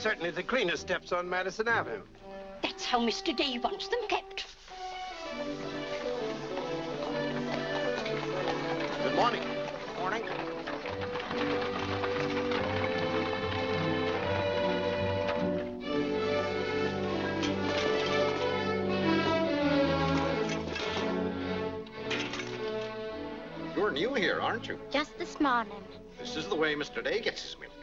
Certainly the cleanest steps on Madison Avenue. That's how Mr. Day wants them kept. Good morning. Good Morning. You're new here, aren't you? Just this morning. This is the way Mr. Day gets his milk.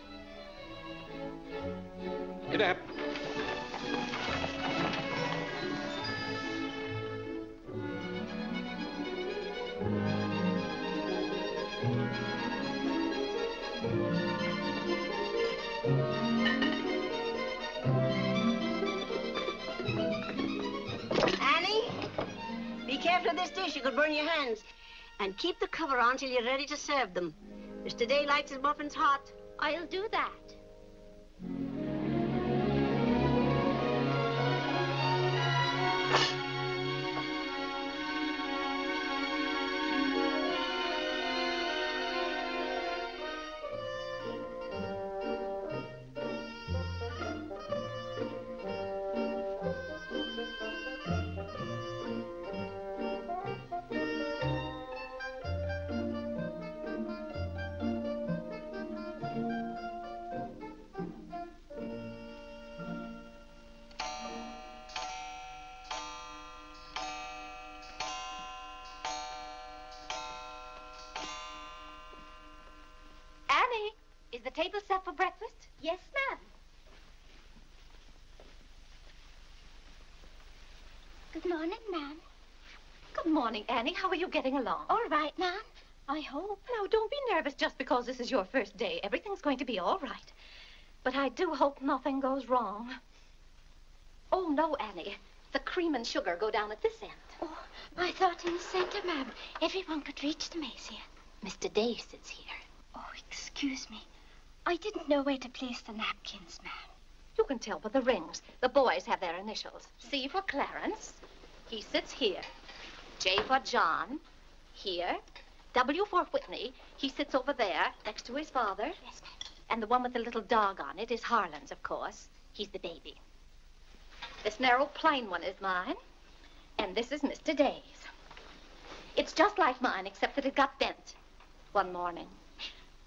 Burn your hands. And keep the cover on till you're ready to serve them. Mr. Day likes his muffins hot. I'll do that. Table set for breakfast? Yes, ma'am. Good morning, ma'am. Good morning, Annie. How are you getting along? All right, ma'am. I hope. Now, don't be nervous just because this is your first day. Everything's going to be all right. But I do hope nothing goes wrong. Oh, no, Annie. The cream and sugar go down at this end. Oh, I thought in the center, ma'am. Everyone could reach the mace here. Mr. Day sits here. Oh, excuse me. I didn't know where to place the napkins, ma'am. You can tell by the rings. The boys have their initials. C for Clarence. He sits here. J for John. Here. W for Whitney. He sits over there, next to his father. Yes, ma'am. And the one with the little dog on it is Harlan's, of course. He's the baby. This narrow, plain one is mine. And this is Mr. Day's. It's just like mine, except that it got bent one morning.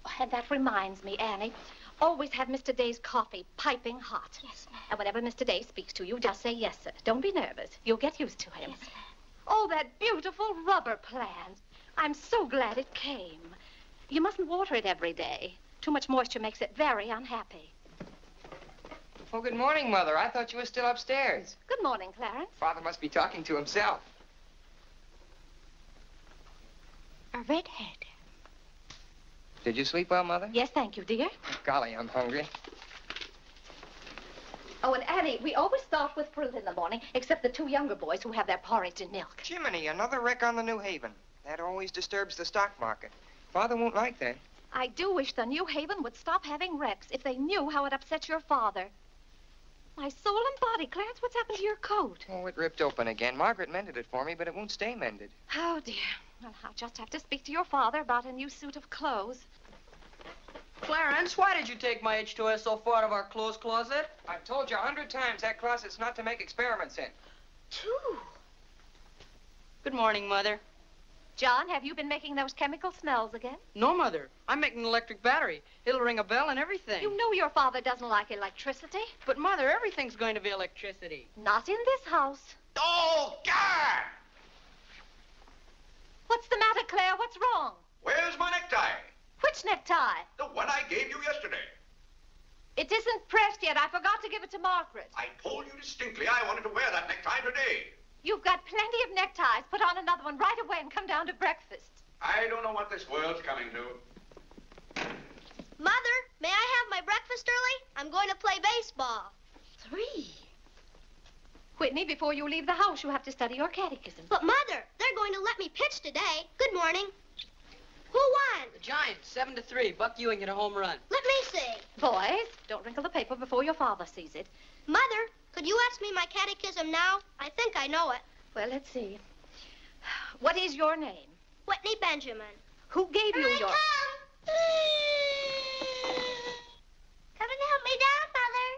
Oh, and that reminds me, Annie, always have Mr. Day's coffee piping hot. Yes, ma'am. And whenever Mr. Day speaks to you, just say yes, sir. Don't be nervous. You'll get used to him. Yes, ma'am. Oh, that beautiful rubber plant. I'm so glad it came. You mustn't water it every day. Too much moisture makes it very unhappy. Oh, good morning, Mother. I thought you were still upstairs. Good morning, Clarence. Father must be talking to himself. A redhead. Did you sleep well, Mother? Yes, thank you, dear. Golly, I'm hungry. Oh, and Annie, we always start with fruit in the morning, except the two younger boys who have their porridge and milk. Jiminy, another wreck on the New Haven. That always disturbs the stock market. Father won't like that. I do wish the New Haven would stop having wrecks if they knew how it upset your father. My soul and body, Clarence, what's happened to your coat? Oh, it ripped open again. Margaret mended it for me, but it won't stay mended. Oh, dear. Well, I'll just have to speak to your father about a new suit of clothes. Clarence, why did you take my H2S so far out of our clothes closet? I've told you a hundred times that closet's not to make experiments in. Two. Good morning, Mother. John, have you been making those chemical smells again? No, Mother. I'm making an electric battery. It'll ring a bell and everything. You know your father doesn't like electricity. But, Mother, everything's going to be electricity. Not in this house. Oh, God! What's the matter, Claire? What's wrong? Where's my necktie? Which necktie? The one I gave you yesterday. It isn't pressed yet. I forgot to give it to Margaret. I told you distinctly I wanted to wear that necktie today. You've got plenty of neckties. Put on another one right away and come down to breakfast. I don't know what this world's coming to. Mother, may I have my breakfast early? I'm going to play baseball. Three. Whitney, before you leave the house, you have to study your catechism. But, Mother, they're going to let me pitch today. Good morning. Who won? The Giants, seven to three. Buck Ewing hit a home run. Let me see. Boys, don't wrinkle the paper before your father sees it. Mother, could you ask me my catechism now? I think I know it. Well, let's see. What is your name? Whitney Benjamin. Who gave you Here I your... come. Come and help me down, Mother.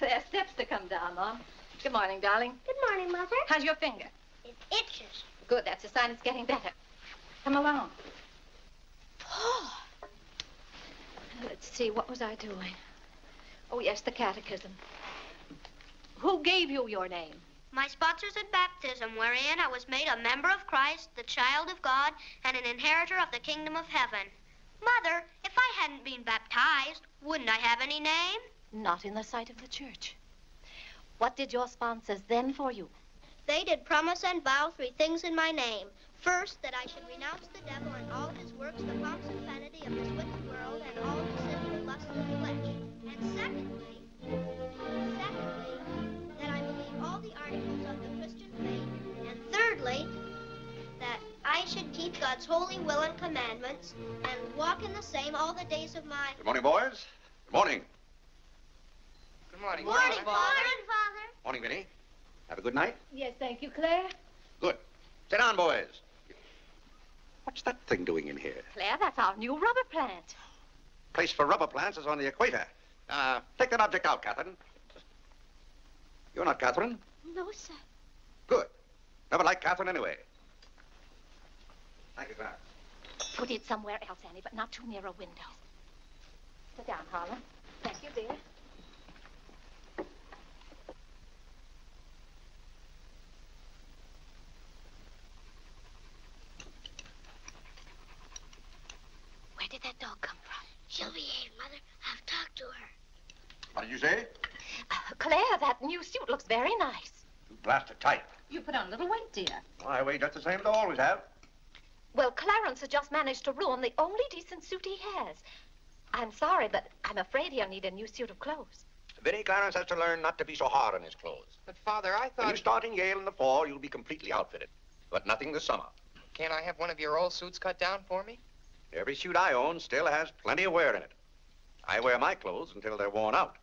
There are steps to come down, Mom. Good morning, darling. Good morning, Mother. How's your finger? It itches. Good, that's a sign it's getting better. Come along. Oh. Let's see, what was I doing? Oh, yes, the catechism. Who gave you your name? My sponsors at baptism, wherein I was made a member of Christ, the child of God, and an inheritor of the kingdom of heaven. Mother, if I hadn't been baptized, wouldn't I have any name? Not in the sight of the church. What did your sponsors then for you? They did promise and vow three things in my name. First, that I should renounce the devil and all his works, the pomps and vanity of this wicked world, and all the sinful lusts of the flesh. And secondly, secondly, that I believe all the articles of the Christian faith. And thirdly, that I should keep God's holy will and commandments and walk in the same all the days of my. Good morning, boys. Good morning. Good morning, Morning, Father. Father. Morning, Vinnie. Have a good night? Yes, thank you, Claire. Good. Sit down, boys. What's that thing doing in here? Claire, that's our new rubber plant. Place for rubber plants is on the equator. Uh, take that object out, Catherine. You're not Catherine? No, sir. Good. Never liked Catherine anyway. Thank you, Clarence. Put it somewhere else, Annie, but not too near a window. Sit down, Harlan. Thank you, dear. Did that dog come from? She'll behave, Mother. I've talked to her. What did you say? Uh, Claire, that new suit looks very nice. You blasted tight. You put on a little weight, dear. I weigh just the same as I always have. Well, Clarence has just managed to ruin the only decent suit he has. I'm sorry, but I'm afraid he'll need a new suit of clothes. Vinnie Clarence has to learn not to be so hard on his clothes. But, Father, I When you thought... start in Yale in the fall, you'll be completely outfitted. But nothing this summer. Can't I have one of your old suits cut down for me? Every suit I own still has plenty of wear in it. I wear my clothes until they're worn out.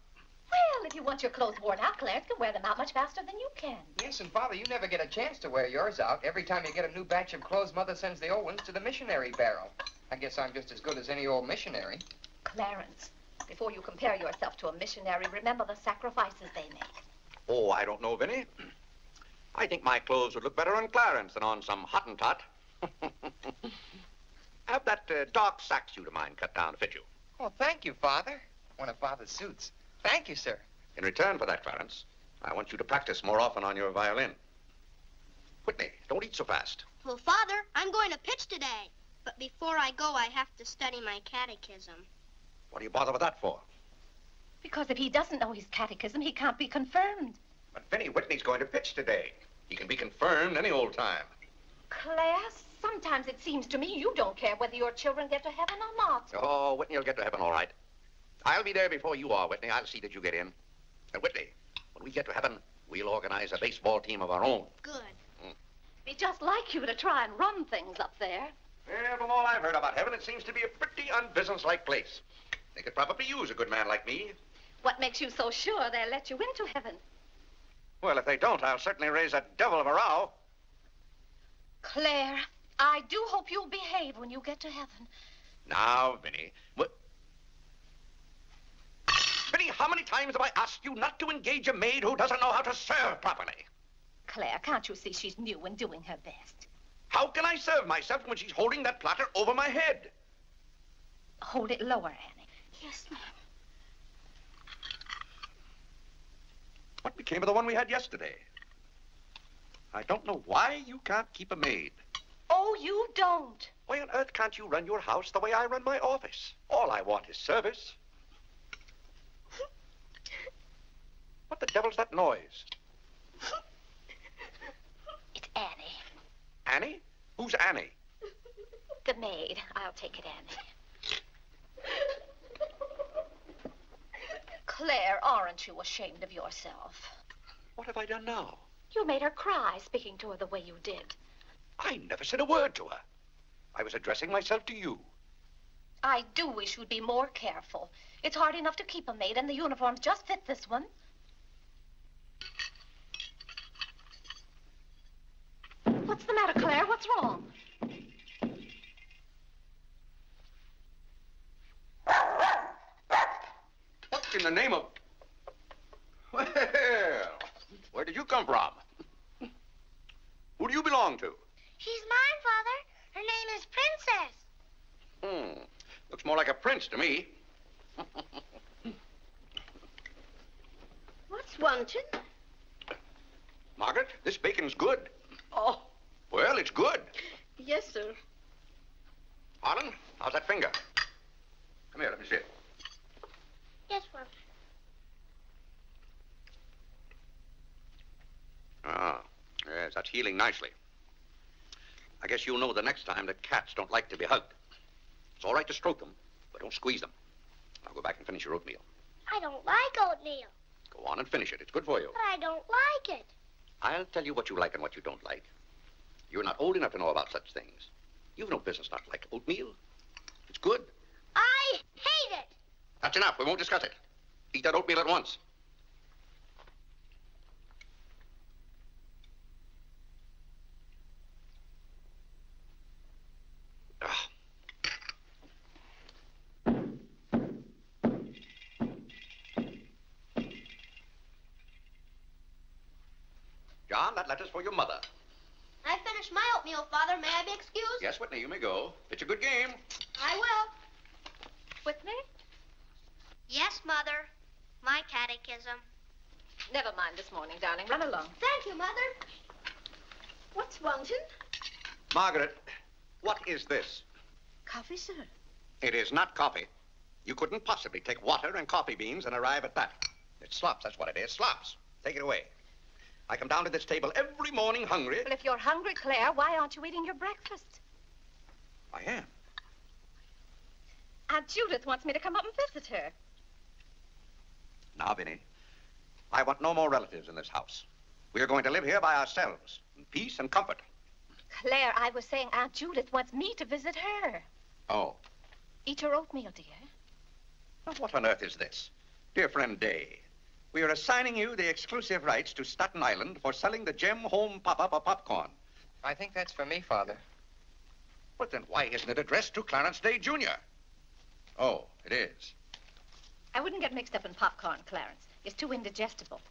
Well, if you want your clothes worn out, Clarence can wear them out much faster than you can. Yes, and Father, you never get a chance to wear yours out. Every time you get a new batch of clothes, Mother sends the old ones to the missionary barrel. I guess I'm just as good as any old missionary. Clarence, before you compare yourself to a missionary, remember the sacrifices they make. Oh, I don't know, of any. I think my clothes would look better on Clarence than on some Hottentot. Have that uh, dark sack suit of mine cut down to fit you. Oh, thank you, Father. One of Father's suits. Thank you, sir. In return for that, Clarence, I want you to practice more often on your violin. Whitney, don't eat so fast. Well, Father, I'm going to pitch today. But before I go, I have to study my catechism. What do you bother with that for? Because if he doesn't know his catechism, he can't be confirmed. But Vinnie Whitney's going to pitch today. He can be confirmed any old time. Claire, sometimes it seems to me you don't care whether your children get to heaven or not. Oh, Whitney you'll get to heaven all right. I'll be there before you are, Whitney. I'll see that you get in. And Whitney, when we get to heaven, we'll organize a baseball team of our own. Good. Be just like you to try and run things up there. Well, from all I've heard about heaven, it seems to be a pretty unbusinesslike place. They could probably use a good man like me. What makes you so sure they'll let you into heaven? Well, if they don't, I'll certainly raise a devil of a row. Claire, I do hope you'll behave when you get to heaven. Now, Vinnie, what? Vinnie, how many times have I asked you not to engage a maid who doesn't know how to serve properly? Claire, can't you see she's new and doing her best? How can I serve myself when she's holding that platter over my head? Hold it lower, Annie. Yes, ma'am. What became of the one we had yesterday? I don't know why you can't keep a maid. Oh, you don't. Why on earth can't you run your house the way I run my office? All I want is service. What the devil's that noise? It's Annie, Annie? Who's Annie? the maid. I'll take it, Annie. Claire, aren't you ashamed of yourself? What have I done now? You made her cry speaking to her the way you did. I never said a word to her. I was addressing myself to you. I do wish you'd be more careful. It's hard enough to keep a maid, and the uniforms just fit this one. What's the matter, Claire? What's wrong? What in the name of... Well, where did you come from? Who do you belong to? She's mine, Father. Her name is Princess. Hmm. Looks more like a prince to me. What's wanted? Margaret, this bacon's good. Oh, Well, it's good. yes, sir. Harlan, how's that finger? Come here, let me see it. Yes, Father. Ah, yes, that's healing nicely. I guess you'll know the next time that cats don't like to be hugged. It's all right to stroke them, but don't squeeze them. Now go back and finish your oatmeal. I don't like oatmeal, Go on and finish it. It's good for you. but I don't like it. I'll tell you what you like and what you don't like. You're not old enough to know about such things. You've no business not to like oatmeal. It's good. I hate it. That's enough. We won't discuss it. Eat that oatmeal at once. John, that letter's for your mother. I finished my oatmeal, Father. May I be excused? Yes, Whitney, you may go. It's a good game. I will. Whitney? Yes, Mother. My catechism. Never mind this morning, darling. Run along. Thank you, Mother. What's wanted? Margaret, what is this? Coffee, sir. It is not coffee. You couldn't possibly take water and coffee beans and arrive at that. It's slops, that's what it is. Slops. Take it away. I come down to this table every morning hungry. Well, if you're hungry, Claire, why aren't you eating your breakfast? I am. Aunt Judith wants me to come up and visit her. Now, Vinnie, I want no more relatives in this house. We are going to live here by ourselves, in peace and comfort. Claire, I was saying Aunt Judith wants me to visit her. Oh, Eat your oatmeal, dear. now what on earth is this? Dear friend Day, we are assigning you the exclusive rights to Staten Island for selling the Gem Home Pop-Up of popcorn. I think that's for me, Father. But then why isn't it addressed to Clarence Day, Jr.? Oh, it is. I wouldn't get mixed up in popcorn, Clarence. It's too indigestible.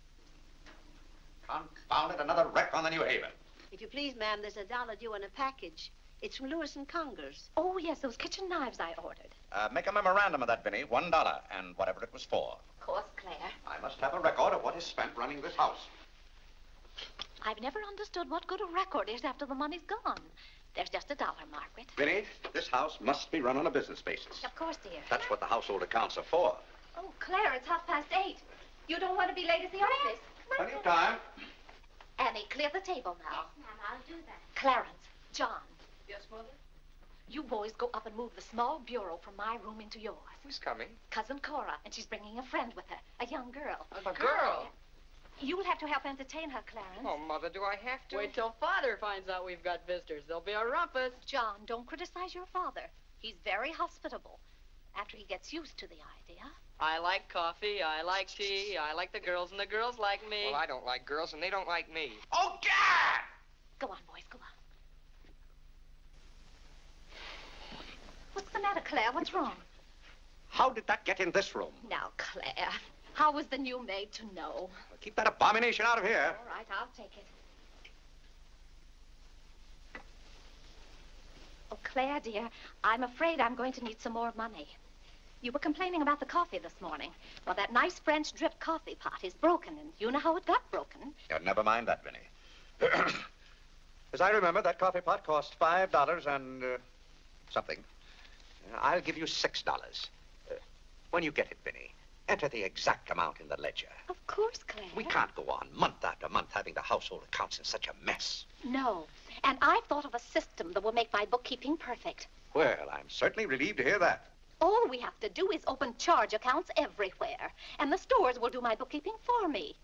Confound it, another wreck on the New Haven. If you please, ma'am, there's a dollar due on a package. It's from Lewis and Conger's. Oh, yes, those kitchen knives I ordered. Uh, make a memorandum of that, Vinnie. One dollar, and whatever it was for. Of course, Claire. I must have a record of what is spent running this house. I've never understood what good a record is after the money's gone. There's just a dollar, Margaret. Vinnie, this house must be run on a business basis. Of course, dear. That's what the household accounts are for. Oh, Claire, it's half past eight. You don't want to be late at the office. Plenty of time. Annie, clear the table now. Ma'am, I'll do that. Clarence, John, Yes, Mother? You boys go up and move the small bureau from my room into yours. Who's coming? Cousin Cora, and she's bringing a friend with her, a young girl. A girl? You'll have to help entertain her, Clarence. Oh, Mother, do I have to? Wait till Father finds out we've got visitors. There'll be a rumpus. John, don't criticize your father. He's very hospitable. After he gets used to the idea. I like coffee, I like tea, I like the girls, and the girls like me. Well, I don't like girls, and they don't like me. Oh, God! Go on, boys, go on. What's the matter, Claire? What's wrong? How did that get in this room? Now, Claire, how was the new maid to know? Well, Keep that abomination out of here. All right, I'll take it. Oh, Claire, dear, I'm afraid I'm going to need some more money. You were complaining about the coffee this morning. Well, that nice French drip coffee pot is broken, and you know how it got broken. Yeah, never mind that, Vinnie. As I remember, that coffee pot cost five dollars and uh, something. I'll give you six dollars. Uh, when you get it, Vinnie, enter the exact amount in the ledger. Of course, Claire. We can't go on month after month having the household accounts in such a mess. No. And I've thought of a system that will make my bookkeeping perfect. Well, I'm certainly relieved to hear that. All we have to do is open charge accounts everywhere, and the stores will do my bookkeeping for me.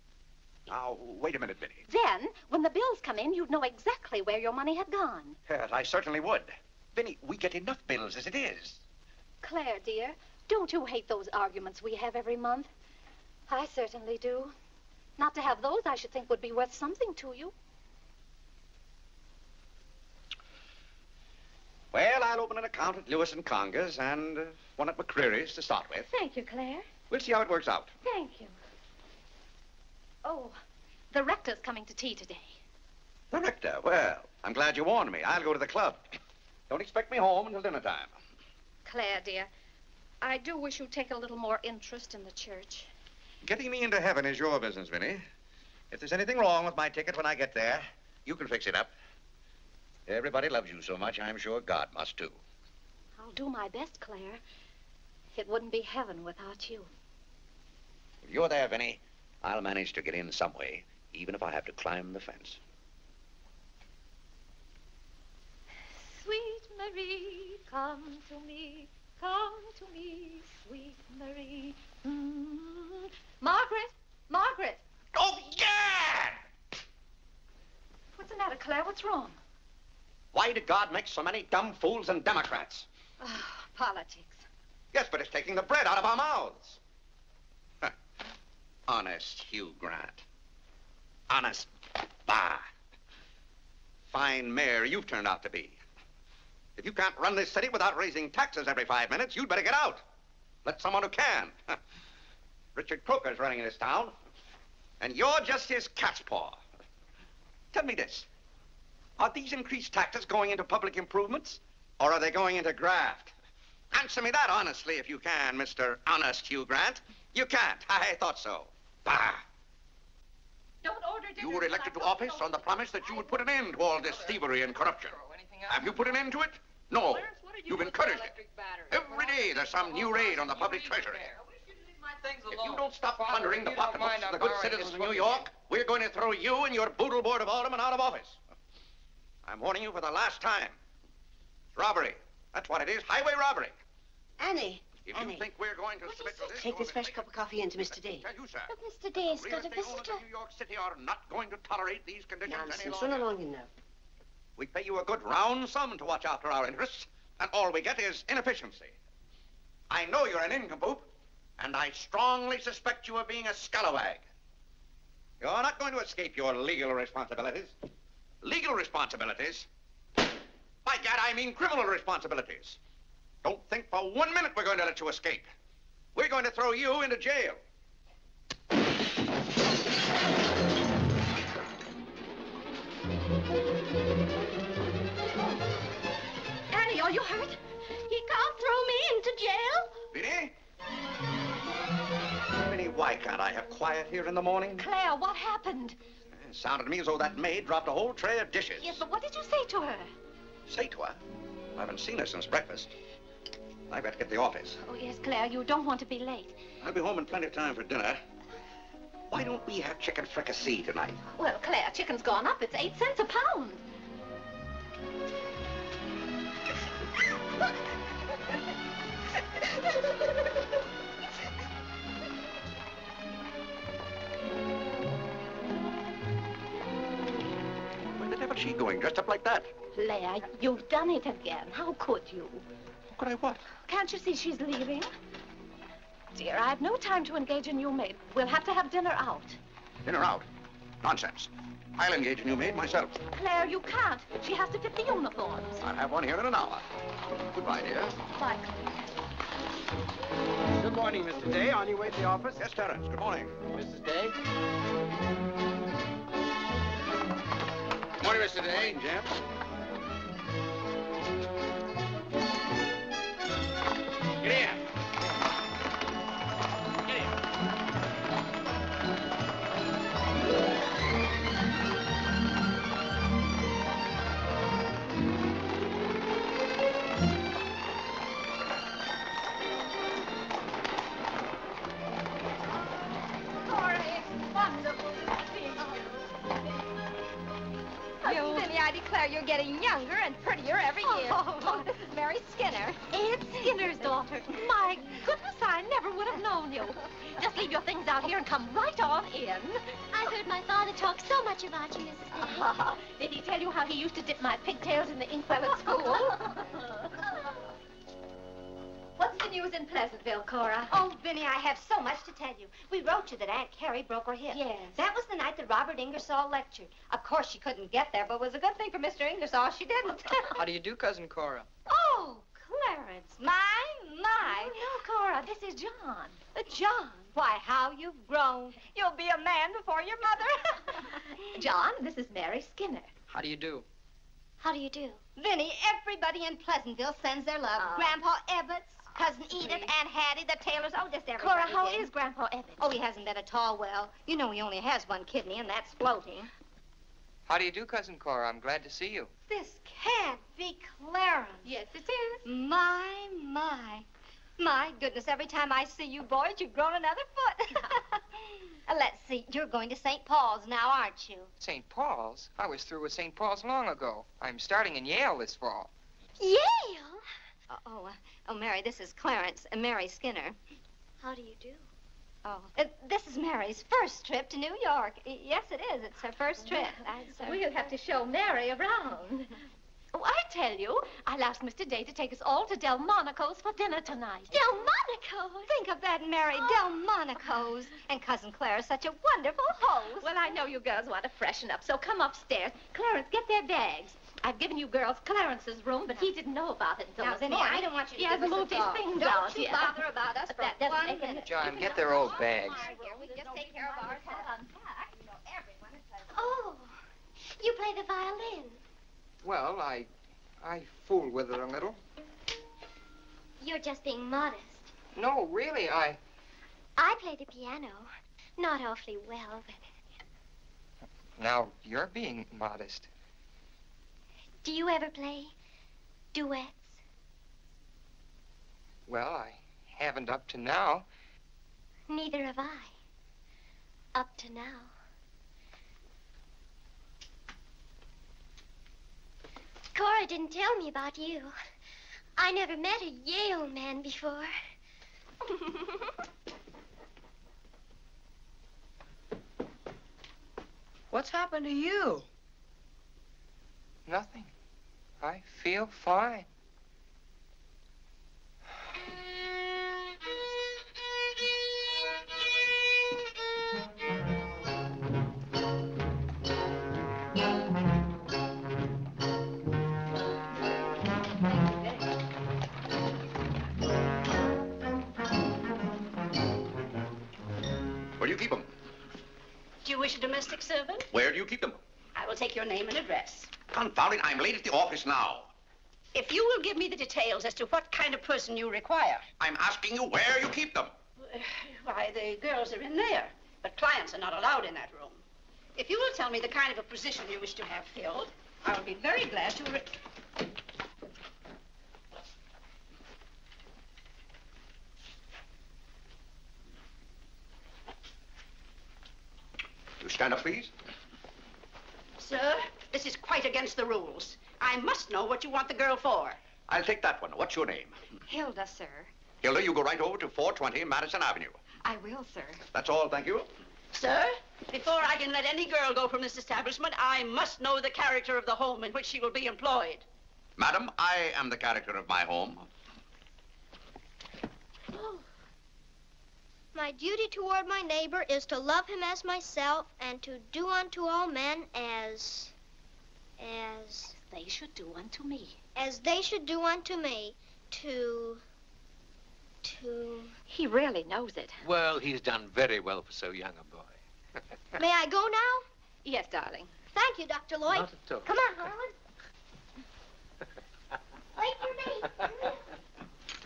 Now, wait a minute, Vinnie. Then, when the bills come in, you'd know exactly where your money had gone. Yes, I certainly would. Vinnie, we get enough bills as it is. Claire, dear, don't you hate those arguments we have every month? I certainly do. Not to have those, I should think, would be worth something to you. Well, I'll open an account at Lewis and Conger's and uh, one at McCreery's to start with. Thank you, Claire. We'll see how it works out. Thank you. Oh, The rector's coming to tea today. The rector? Well, I'm glad you warned me. I'll go to the club. Don't expect me home until dinner time. Claire, dear, I do wish you'd take a little more interest in the church. Getting me into heaven is your business, Vinnie. If there's anything wrong with my ticket when I get there, you can fix it up. Everybody loves you so much, I'm sure God must too. I'll do my best, Claire. It wouldn't be heaven without you. If you're there, Vinnie, I'll manage to get in some way, even if I have to climb the fence. Sweet Marie, come to me, come to me, sweet Marie. Mm. Margaret, Margaret, Oh, yeah! what's the matter, Claire? What's wrong? Why did God make so many dumb fools and Democrats? Oh, politics. Yes, but it's taking the bread out of our mouths. Huh. Honest Hugh Grant. Honest. Bah. Fine mayor you've turned out to be. If you can't run this city without raising taxes every five minutes, you'd better get out. Let someone who can. Richard Croker's running this town, and you're just his cat's paw. Tell me this. Are these increased taxes going into public improvements, or are they going into graft? Answer me that honestly, if you can, Mr. Honest Hugh Grant. You can't. I thought so. Bah! Don't order dinner. You were elected to office on the promise that you would put an end to all this thievery and corruption. Have you put an end to it? No. Clarence, you You've do with encouraged it. Every day there's some new raid on the public treasury. If you don't stop plundering the pocketbooks of the good citizens of New York, we're going to throw you and your boodle board of aldermen out of office. I'm warning you for the last time. It's robbery. That's what it is. Highway robbery. Annie, If Annie, you think we're going to submit to this, take this fresh cup of coffee into Mr. Day. Tell you, sir. But Mr. Day's got a estate owners visitor. of New York City are not going to tolerate these conditions any longer. Run along in now. We pay you a good round sum to watch after our interests, and all we get is inefficiency. I know you're an nincompoop, and I strongly suspect you of being a scalawag. You're not going to escape your legal responsibilities. Legal responsibilities? By gad, I mean criminal responsibilities. Don't think for one minute we're going to let you escape. We're going to throw you into jail. Me jail. Vinnie, why can't I have quiet here in the morning? Claire, what happened? It sounded to me as though that maid dropped a whole tray of dishes. Yes, but what did you say to her? Say to her, I haven't seen her since breakfast. I better get to the office. Oh, yes, Claire, you don't want to be late. I'll be home in plenty of time for dinner. Why don't we have chicken fricassee tonight? Well, Claire, chicken's gone up. It's eight cents a pound. Where the devil's she going, dressed up like that? Claire, you've done it again. How could you? How could I what? Can't you see she's leaving? Dear, I've no time to engage a new maid. We'll have to have dinner out. Dinner out. Nonsense. I'll engage a new maid myself. Claire, you can't. She has to fit the uniforms. I'll have one here in an hour. Goodbye, dear. Bye, Good morning, Mr. Day. On your way to the office? Yes, Terence. Good morning. Mrs. Day? Good morning, Mr. Day. Jim. Get in. My in the inkwell at school? What's the news in Pleasantville, Cora? Oh, Vinnie, I have so much to tell you. We wrote you that Aunt Carrie broke her hip. Yes. That was the night that Robert Ingersoll lectured. Of course, she couldn't get there, but it was a good thing for Mr. Ingersoll she didn't. How do you do, Cousin Cora? oh, Clarence, my, my. Oh, no, Cora, this is John. Uh, John. Why, how you've grown. You'll be a man before your mother. John, this is Mary Skinner. How do you do? How do you do? Vinnie, everybody in Pleasantville sends their love. Oh. Grandpa Ebbets, Cousin oh, Edith, Aunt Hattie, the Taylors, oh, just everybody. Cora, how did. is Grandpa Ebbets? Oh, he hasn't been at all well. You know he only has one kidney, and that's floating. How do you do, Cousin Cora? I'm glad to see you. This can't be Clarence. Yes, it is. My, my. My goodness, every time I see you boys, you've grown another foot. Uh, Let's see, you're going to St. Paul's now, aren't you? St. Paul's? I was through with St. Paul's long ago. I'm starting in Yale this fall. Yale? Uh, oh, uh, oh, Mary, this is Clarence, uh, Mary Skinner. How do you do? Oh, uh, this is Mary's first trip to New York. Yes, it is. It's her first trip. That's, uh, We'll have to show Mary around. Oh, I tell you, I'll ask Mr. Day to take us all to Delmonico's for dinner tonight. Delmonico's. Think of that, Mary. Oh. Delmonico's. And Cousin Claire is such a wonderful host. Well, I know you girls want to freshen up, so come upstairs. Clarence, get their bags. I've given you girls Clarence's room, but he didn't know about it until Now, this Vinnie, morning. I don't want you to He hasn't give us moved a his thought. things Don't out you yet. bother about us But for that one make minute. John, get their old bags. We just take care of ourselves. Oh, you play the violin. Well, I. I fool with it a little. You're just being modest. No, really, I. I play the piano. Not awfully well, but Now, you're being modest. do you ever play duets? Well, I haven't up to now. Neither have I. Up to now. Cora didn't tell me about you. I never met a Yale man before. What's happened to you? Nothing. I feel fine. You keep them? Do you wish a domestic servant? Where do you keep them? I will take your name and address. Confound it, I'm late at the office now. If you will give me the details as to what kind of person you require. I'm asking you where you keep them. Why, the girls are in there, but clients are not allowed in that room. If you will tell me the kind of a position you wish to have filled, I will be very glad to. You stand up, please. Sir, this is quite against the rules. I must know what you want the girl for. I'll take that one. What's your name? Hilda, sir. Hilda, you go right over to 420 Madison Avenue. I will, sir. That's all, thank you. Sir, before I can let any girl go from this establishment, I must know the character of the home in which she will be employed. Madam, I am the character of my home. My duty toward my neighbor is to love him as myself and to do unto all men as. as. They should do unto me. as they should do unto me. To. to. He really knows it. Well, he's done very well for so young a boy. May I go now? Yes, darling. Thank you, Dr. Lloyd. Not at all. Come on, Harlan. Wait for me.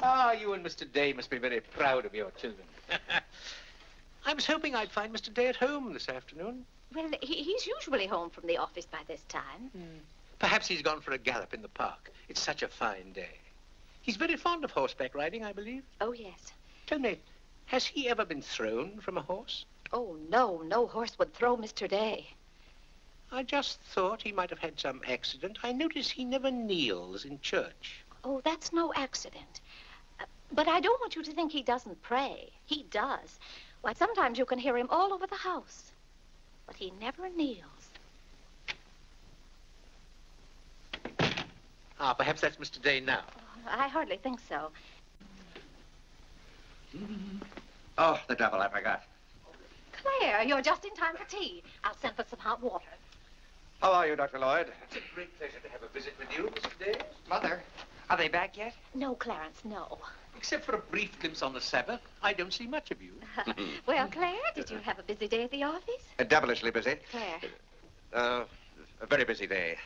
Ah, you and Mr. Day must be very proud of your children. I was hoping I'd find Mr. Day at home this afternoon. Well, he, he's usually home from the office by this time. Hmm. Perhaps he's gone for a gallop in the park. It's such a fine day. He's very fond of horseback riding, I believe. Oh, yes. Tell me, has he ever been thrown from a horse? Oh, no, no horse would throw Mr. Day. I just thought he might have had some accident. I notice he never kneels in church. Oh, that's no accident. But I don't want you to think he doesn't pray. He does. Why, sometimes you can hear him all over the house. But he never kneels. Ah, perhaps that's Mr. Day now. I hardly think so. Oh, the devil, I forgot. Claire, you're just in time for tea. I'll send for some hot water. How are you, Dr. Lloyd? It's a great pleasure to have a visit with you, Mr. Day. Mother, Are they back yet? No, Clarence, no. Except for a brief glimpse on the Sabbath, I don't see much of you. well, Claire, did you have a busy day at the office? Uh, devilishly busy. Claire. Uh, a very busy day.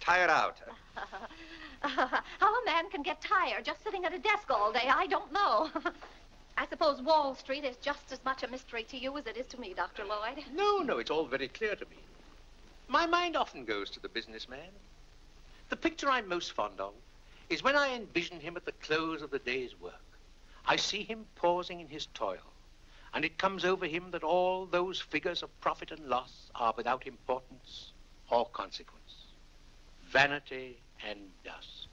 Tired out. How a man can get tired just sitting at a desk all day, I don't know. I suppose Wall Street is just as much a mystery to you as it is to me, Dr. Lloyd. No, no, it's all very clear to me. My mind often goes to the businessman. The picture I'm most fond of is when I envision him at the close of the day's work. I see him pausing in his toil, and it comes over him that all those figures of profit and loss are without importance or consequence. Vanity and dust.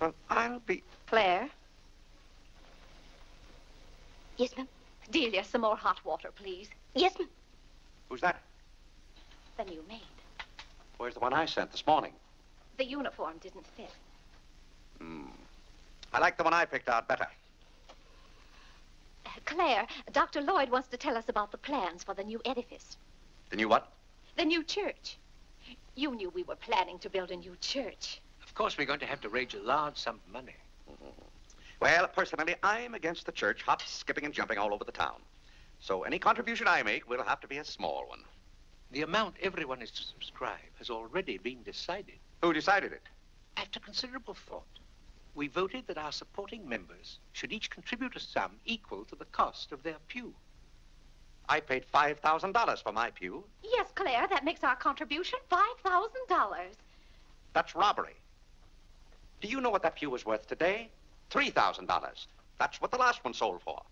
Well, I'll be... Claire? Yes, ma'am. Delia, some more hot water, please. Yes, ma'am. Who's that? The new maid. Where's the one I sent this morning? The uniform didn't fit. Hmm. I like the one I picked out better. Uh, Claire, Dr. Lloyd wants to tell us about the plans for the new edifice. The new what? The new church. You knew we were planning to build a new church. Of course, we're going to have to raise a large sum of money. Well, personally, I'm against the church hop, skipping, and jumping all over the town. So any contribution I make will have to be a small one. The amount everyone is to subscribe has already been decided. Who decided it? After considerable thought, we voted that our supporting members should each contribute a sum equal to the cost of their pew. I paid $5,000 for my pew. Yes, Claire, that makes our contribution $5,000. That's robbery. Do you know what that pew was worth today? $3,000. That's what the last one sold for.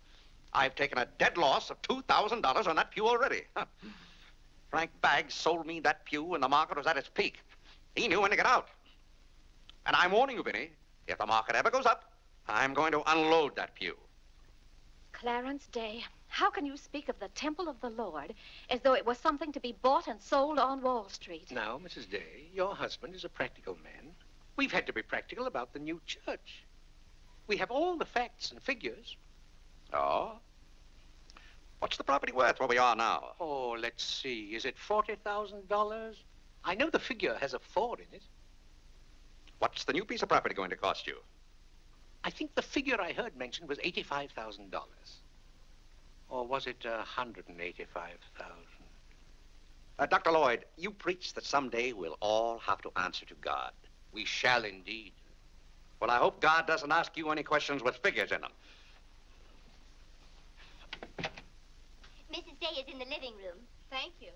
I've taken a dead loss of $2,000 on that pew already. Frank Baggs sold me that pew when the market was at its peak. He knew when to get out. And I'm warning you, Vinnie, if the market ever goes up, I'm going to unload that pew. Clarence Day, how can you speak of the temple of the Lord as though it was something to be bought and sold on Wall Street? Now, Mrs. Day, your husband is a practical man. We've had to be practical about the new church. We have all the facts and figures. Oh? What's the property worth where we are now? Oh, let's see. Is it $40,000? I know the figure has a four in it. What's the new piece of property going to cost you? I think the figure I heard mentioned was $85,000. Or was it uh, 185,000? Uh, Dr. Lloyd, you preach that someday we'll all have to answer to God. We shall indeed. Well, I hope God doesn't ask you any questions with figures in them. Mrs. Day is in the living room. Thank you.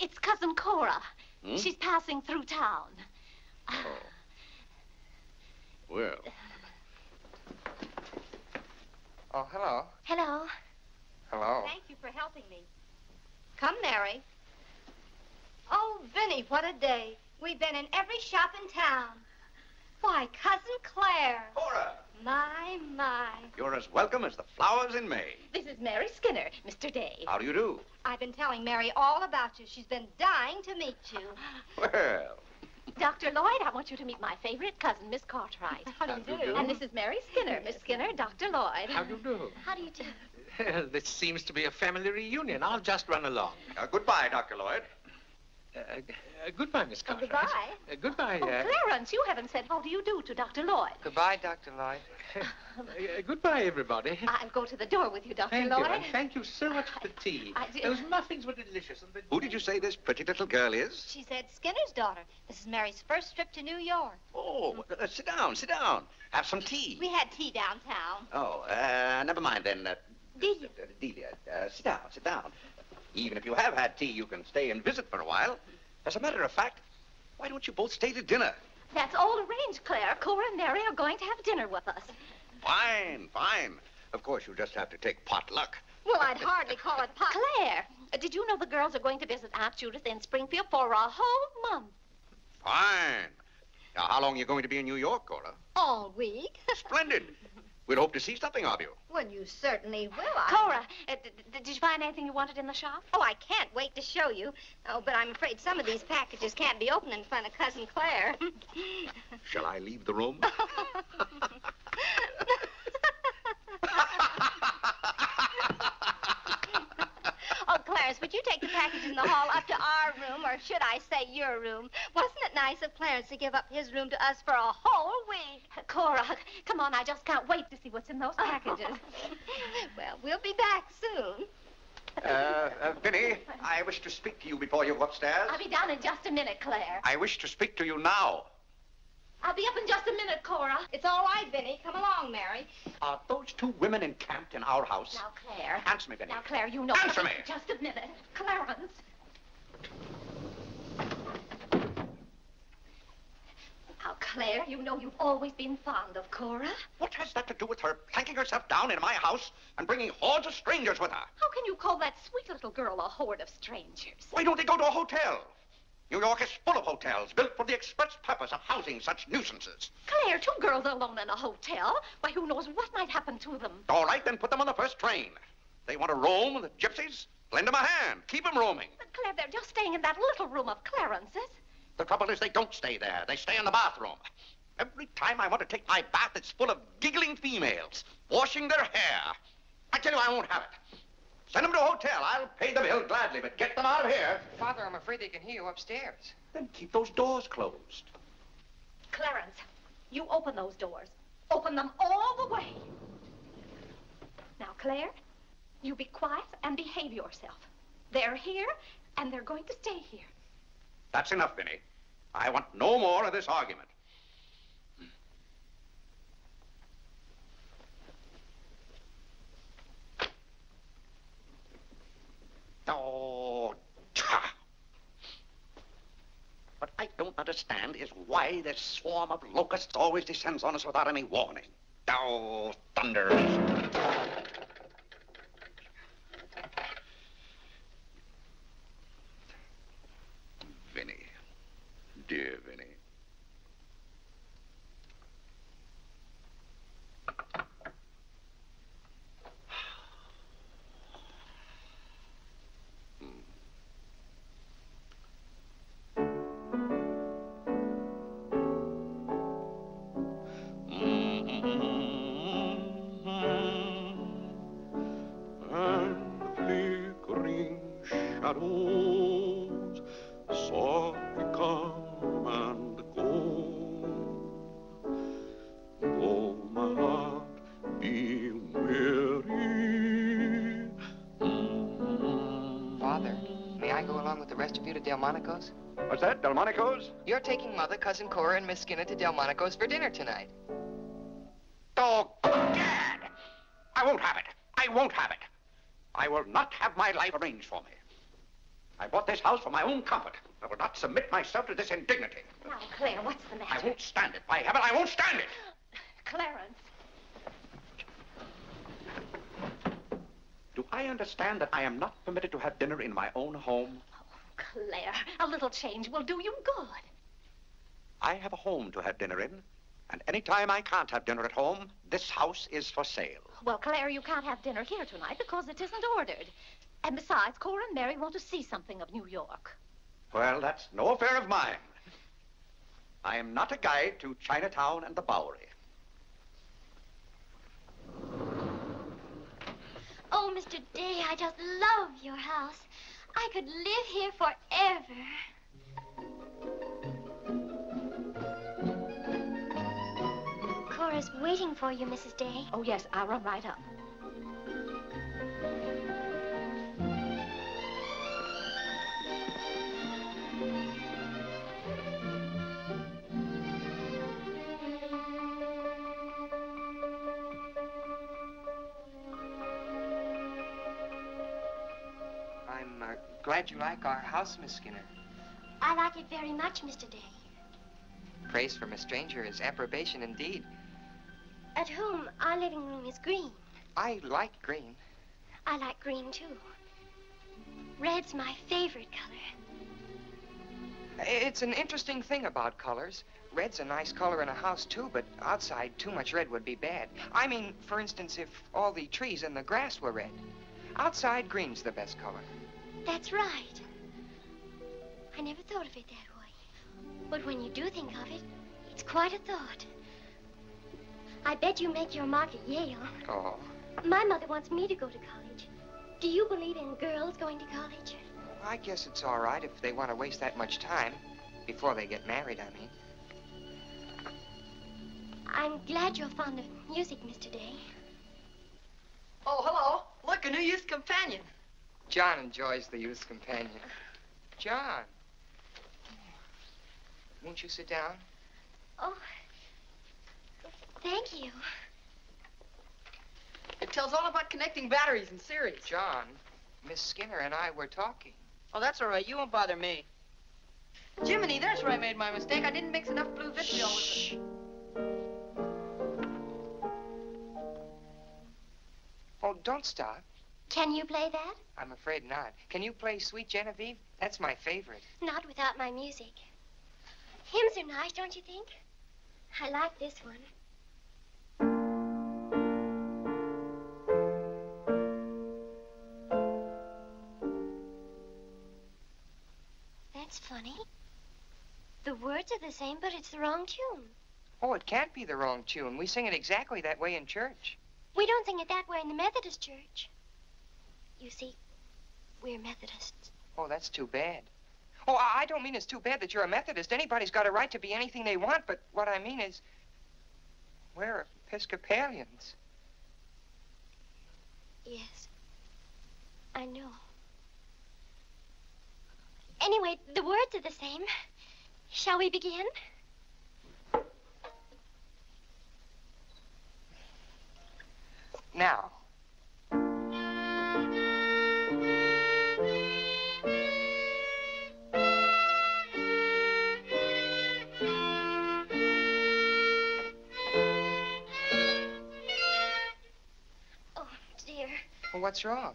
It's Cousin Cora. Hmm? She's passing through town. Oh. Well, Oh, hello. Hello. Hello. Thank you for helping me. Come, Mary. Oh, Vinnie, what a day. We've been in every shop in town. Why, Cousin Clare. Cora, My, my. you're as welcome as the flowers in May. This is Mary Skinner, Mr. Day. How do you do? I've been telling Mary all about you. She's been dying to meet you. Well, Dr. Lloyd, I want you to meet my favorite cousin, Miss Cartwright. How do you do do? And this is Mary Skinner. Miss Skinner, Dr. Lloyd. How do you do? How do you do? Well, this seems to be a family reunion. I'll just run along. uh, goodbye, Dr. Lloyd. Uh, uh, goodbye, Miss Oh, goodbye. Uh, goodbye. Oh, uh, Clarence, you haven't said how do you do to Dr. Lloyd. Goodbye, Dr. Lloyd. uh, goodbye, everybody. I'll go to the door with you, Dr. Thank Lloyd. you, and thank you so much for the tea. I did- Those muffins were delicious. And the... Who did you say this pretty little girl is? She said Skinner's daughter. This is Mary's first trip to New York. Oh, uh, sit down, sit down. Have some tea. We had tea downtown. Oh, uh, never mind then. Uh, Delia. uh, Delia, uh, sit down, sit down. Even if you have had tea, you can stay and visit for a while. As a matter of fact, why don't you both stay to dinner? That's all arranged, Clare. Cora and Mary are going to have dinner with us. Fine, fine. Of course, you just have to take potluck. Well, I'd hardly call it pot. Clare, uh, did you know the girls are going to visit Aunt Judith in Springfield for a whole month? Fine. Now, how long are you going to be in New York, Cora? All week? Splendid. We'd hope to see something of you. well, you certainly will. I... Cora, uh, d- d- did you find anything you wanted in the shop? Oh, I can't wait to show you. Oh, but I'm afraid some of these packages can't be opened in front of Cousin Clare. Shall I leave the room? oh, Clarence, would you take the package in the hall up to our room or should I say your room? Wasn't it nice of Clarence to give up his room to us for a whole week? Cora, come on, I just can't wait to see what's in those packages. well, we'll be back soon. Uh, uh, Vinnie, I wish to speak to you before you go upstairs. I'll be down in just a minute, Clare. I wish to speak to you now. I'll be up in just a minute, Cora. It's all right, Vinnie. Come along, Mary. Are those two women encamped in our house? Now, Clare. Answer me, Vinnie. Now, Clare, you know. Answer me. Just a minute. Clarence. Now, Clare, you know you've always been fond of Cora. What has that to do with her planking herself down in my house and bringing hordes of strangers with her? How can you call that sweet little girl a horde of strangers? Why don't they go to a hotel? New York is full of hotels built for the express purpose of housing such nuisances. Clare, two girls alone in a hotel? Why, who knows what might happen to them? All right, then put them on the first train. They want to roam with the gypsies? Lend them a hand. Keep them roaming. But, Clare, they're just staying in that little room of Clarence's. The trouble is they don't stay there. They stay in the bathroom. Every time I want to take my bath, it's full of giggling females, washing their hair. I tell you, I won't have it. Send them to a hotel. I'll pay the bill gladly, but get them out of here. Father, I'm afraid they can hear you upstairs. Then keep those doors closed. Clarence, you open those doors. Open them all the way. Now, Clare, you be quiet and behave yourself. They're here, and they're going to stay here. That's enough, Vinnie. I want no more of this argument. Oh! What I don't understand is why this swarm of locusts always descends on us without any warning. Oh, thunder. Delmonico's? What's that, Delmonico's? You're taking Mother, Cousin Cora, and Miss Skinner to Delmonico's for dinner tonight. Oh, Gad! I won't have it. I won't have it. I will not have my life arranged for me. I bought this house for my own comfort. I will not submit myself to this indignity. Now, Clare, what's the matter? I won't stand it. By heaven, I won't stand it. Clarence. Do I understand that I am not permitted to have dinner in my own home? Clare, a little change will do you good. I have a home to have dinner in. And any time I can't have dinner at home, this house is for sale. Well, Clare, you can't have dinner here tonight because it isn't ordered. And besides, Cora and Mary want to see something of New York. Well, that's no affair of mine. I am not a guide to Chinatown and the Bowery. Oh, Mr. Day, I just love your house. I could live here forever. Cora's waiting for you, Mrs. Day. Oh, yes, I'll run right up. Glad you like our house, Miss Skinner. I like it very much, Mr. Day. Praise from a stranger is approbation indeed. At home, our living room is green. I like green. I like green, too. Red's my favorite color. It's an interesting thing about colors. Red's a nice color in a house, too, but outside, too much red would be bad. I mean, for instance, if all the trees and the grass were red. Outside, green's the best color. That's right. I never thought of it that way. But when you do think of it, it's quite a thought. I bet you make your mark at Yale. Oh, My mother wants me to go to college. Do you believe in girls going to college? I guess it's all right if they want to waste that much time. Before they get married, I mean. I'm glad you're fond of music, Mr. Day. Oh, hello. Look, a new youth companion. John enjoys the youth's companion. John. Won't you sit down? Oh, thank you. It tells all about connecting batteries in series. John, Miss Skinner and I were talking. Oh, that's all right. You won't bother me. Jiminy, there's where I made my mistake. I didn't mix enough blue vitriol with it. Oh, don't stop. Can you play that? I'm afraid not. Can you play Sweet Genevieve? That's my favorite. Not without my music. Hymns are nice, don't you think? I like this one. That's funny. The words are the same, but it's the wrong tune. Oh, it can't be the wrong tune. We sing it exactly that way in church. We don't sing it that way in the Methodist church. You see, we're Methodists. Oh, that's too bad. Oh, I don't mean it's too bad that you're a Methodist. Anybody's got a right to be anything they want, but what I mean is, we're Episcopalians. Yes. I know. Anyway, the words are the same. Shall we begin? Now, what's wrong?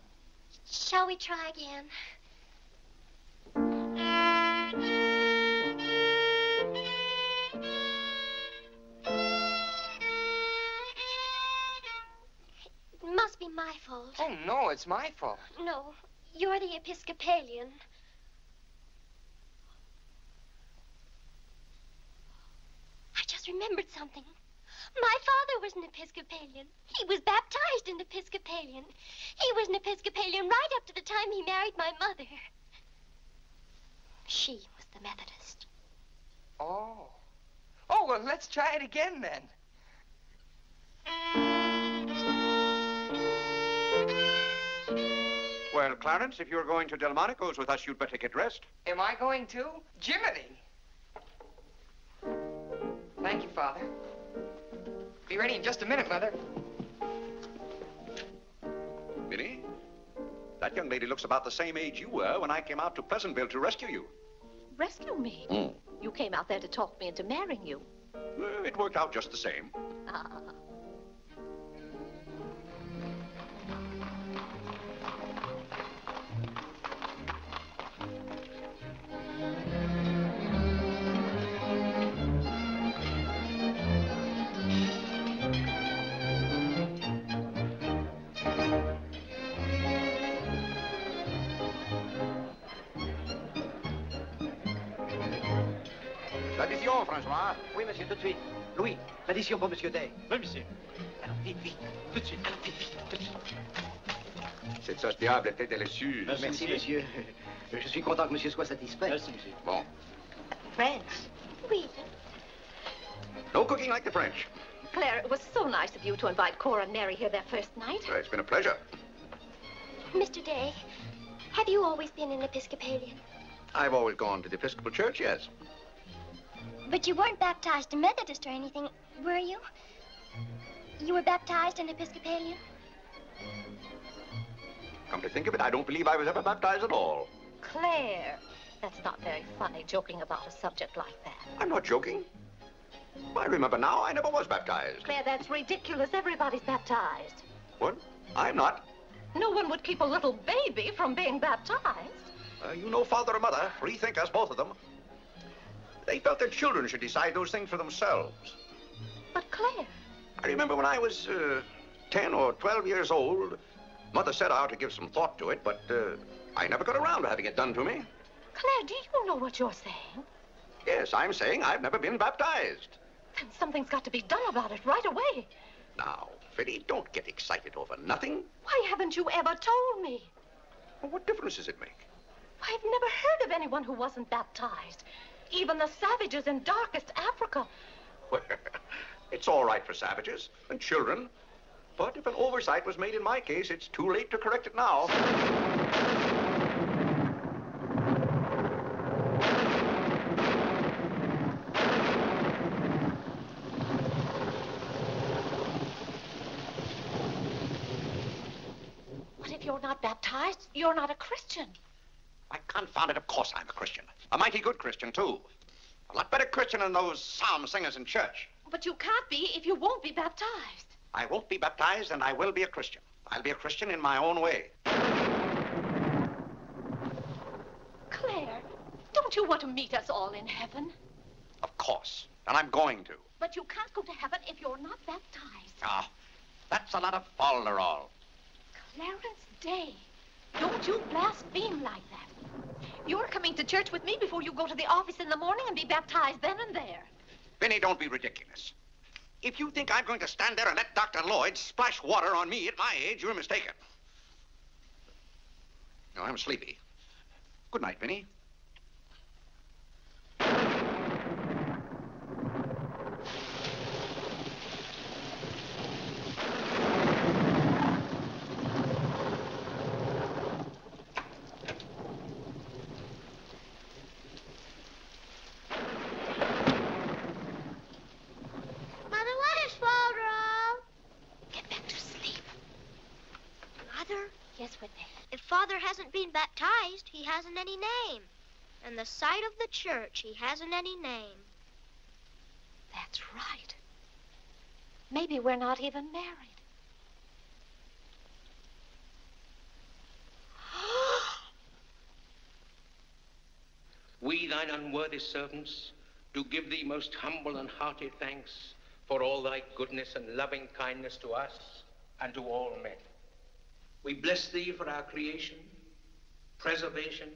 Shall we try again? It must be my fault. Oh, no, it's my fault. No, you're the Episcopalian. I just remembered something. My father was an Episcopalian. He was baptized an Episcopalian. He was an Episcopalian right up to the time he married my mother. She was the Methodist. Oh. Oh, well, let's try it again then. Well, Clarence, if you're going to Delmonico's with us, you'd better get dressed. Am I going to? Jiminy. Thank you, Father. Be ready in just a minute, Mother. Minnie, that young lady looks about the same age you were when I came out to Pleasantville to rescue you. Rescue me? Hmm. You came out there to talk me into marrying you. Uh, it worked out just the same. Ah. Oui, monsieur, tout de suite. Louis, l'addition pour monsieur Day. Oui, monsieur. Alors, vite, vite, tout de suite. Alors, vite, vite, tout de suite. Cette sauce diable était délicieuse. Merci, monsieur. Je suis content que monsieur soit satisfait. Merci, monsieur. Bon. French. Oui. No cooking like the French. Clare, it was so nice of you to invite Cora and Mary here their first night. Uh, it's been a pleasure. Mr. Day, have you always been an Episcopalian? I've always gone to the Episcopal Church, yes. But you weren't baptized a Methodist or anything, were you? You were baptized an Episcopalian? Come to think of it, I don't believe I was ever baptized at all. Clare, that's not very funny, joking about a subject like that. I'm not joking. I remember now, I never was baptized. Clare, that's ridiculous. Everybody's baptized. What? I'm not. No one would keep a little baby from being baptized. Uh, you know father and mother, free thinkers, both of them. They felt their children should decide those things for themselves. But Clare, I remember when I was uh, 10 or 12 years old, Mother said I ought to give some thought to it, but uh, I never got around to having it done to me. Clare, do you know what you're saying? Yes, I'm saying I've never been baptized. Then something's got to be done about it right away. Now, Freddy, don't get excited over nothing. Why haven't you ever told me? Well, what difference does it make? I've never heard of anyone who wasn't baptized. Even the savages in darkest Africa. Well, it's all right for savages and children. But if an oversight was made in my case, it's too late to correct it now. What if you're not baptized? You're not a Christian. Why, confound it, of course I'm a Christian. A mighty good Christian, too. A lot better Christian than those psalm singers in church. But you can't be if you won't be baptized. I won't be baptized, and I will be a Christian. I'll be a Christian in my own way. Clare, don't you want to meet us all in heaven? Of course. And I'm going to. But you can't go to heaven if you're not baptized. Ah, that's a lot of falderall. Clarence Day, don't you blaspheme like that. You're coming to church with me before you go to the office in the morning and be baptized then and there. Vinnie, don't be ridiculous. If you think I'm going to stand there and let Dr. Lloyd splash water on me at my age, you're mistaken. No, I'm sleepy. Good night, Vinnie. Mother, what is Father? Get back to sleep. Mother, Yes, Whitney. if Father hasn't been baptized, he hasn't any name. In the sight of the church, he hasn't any name. That's right. Maybe we're not even married. We, thine unworthy servants, do give thee most humble and hearty thanks for all thy goodness and loving kindness to us and to all men. We bless thee for our creation, preservation,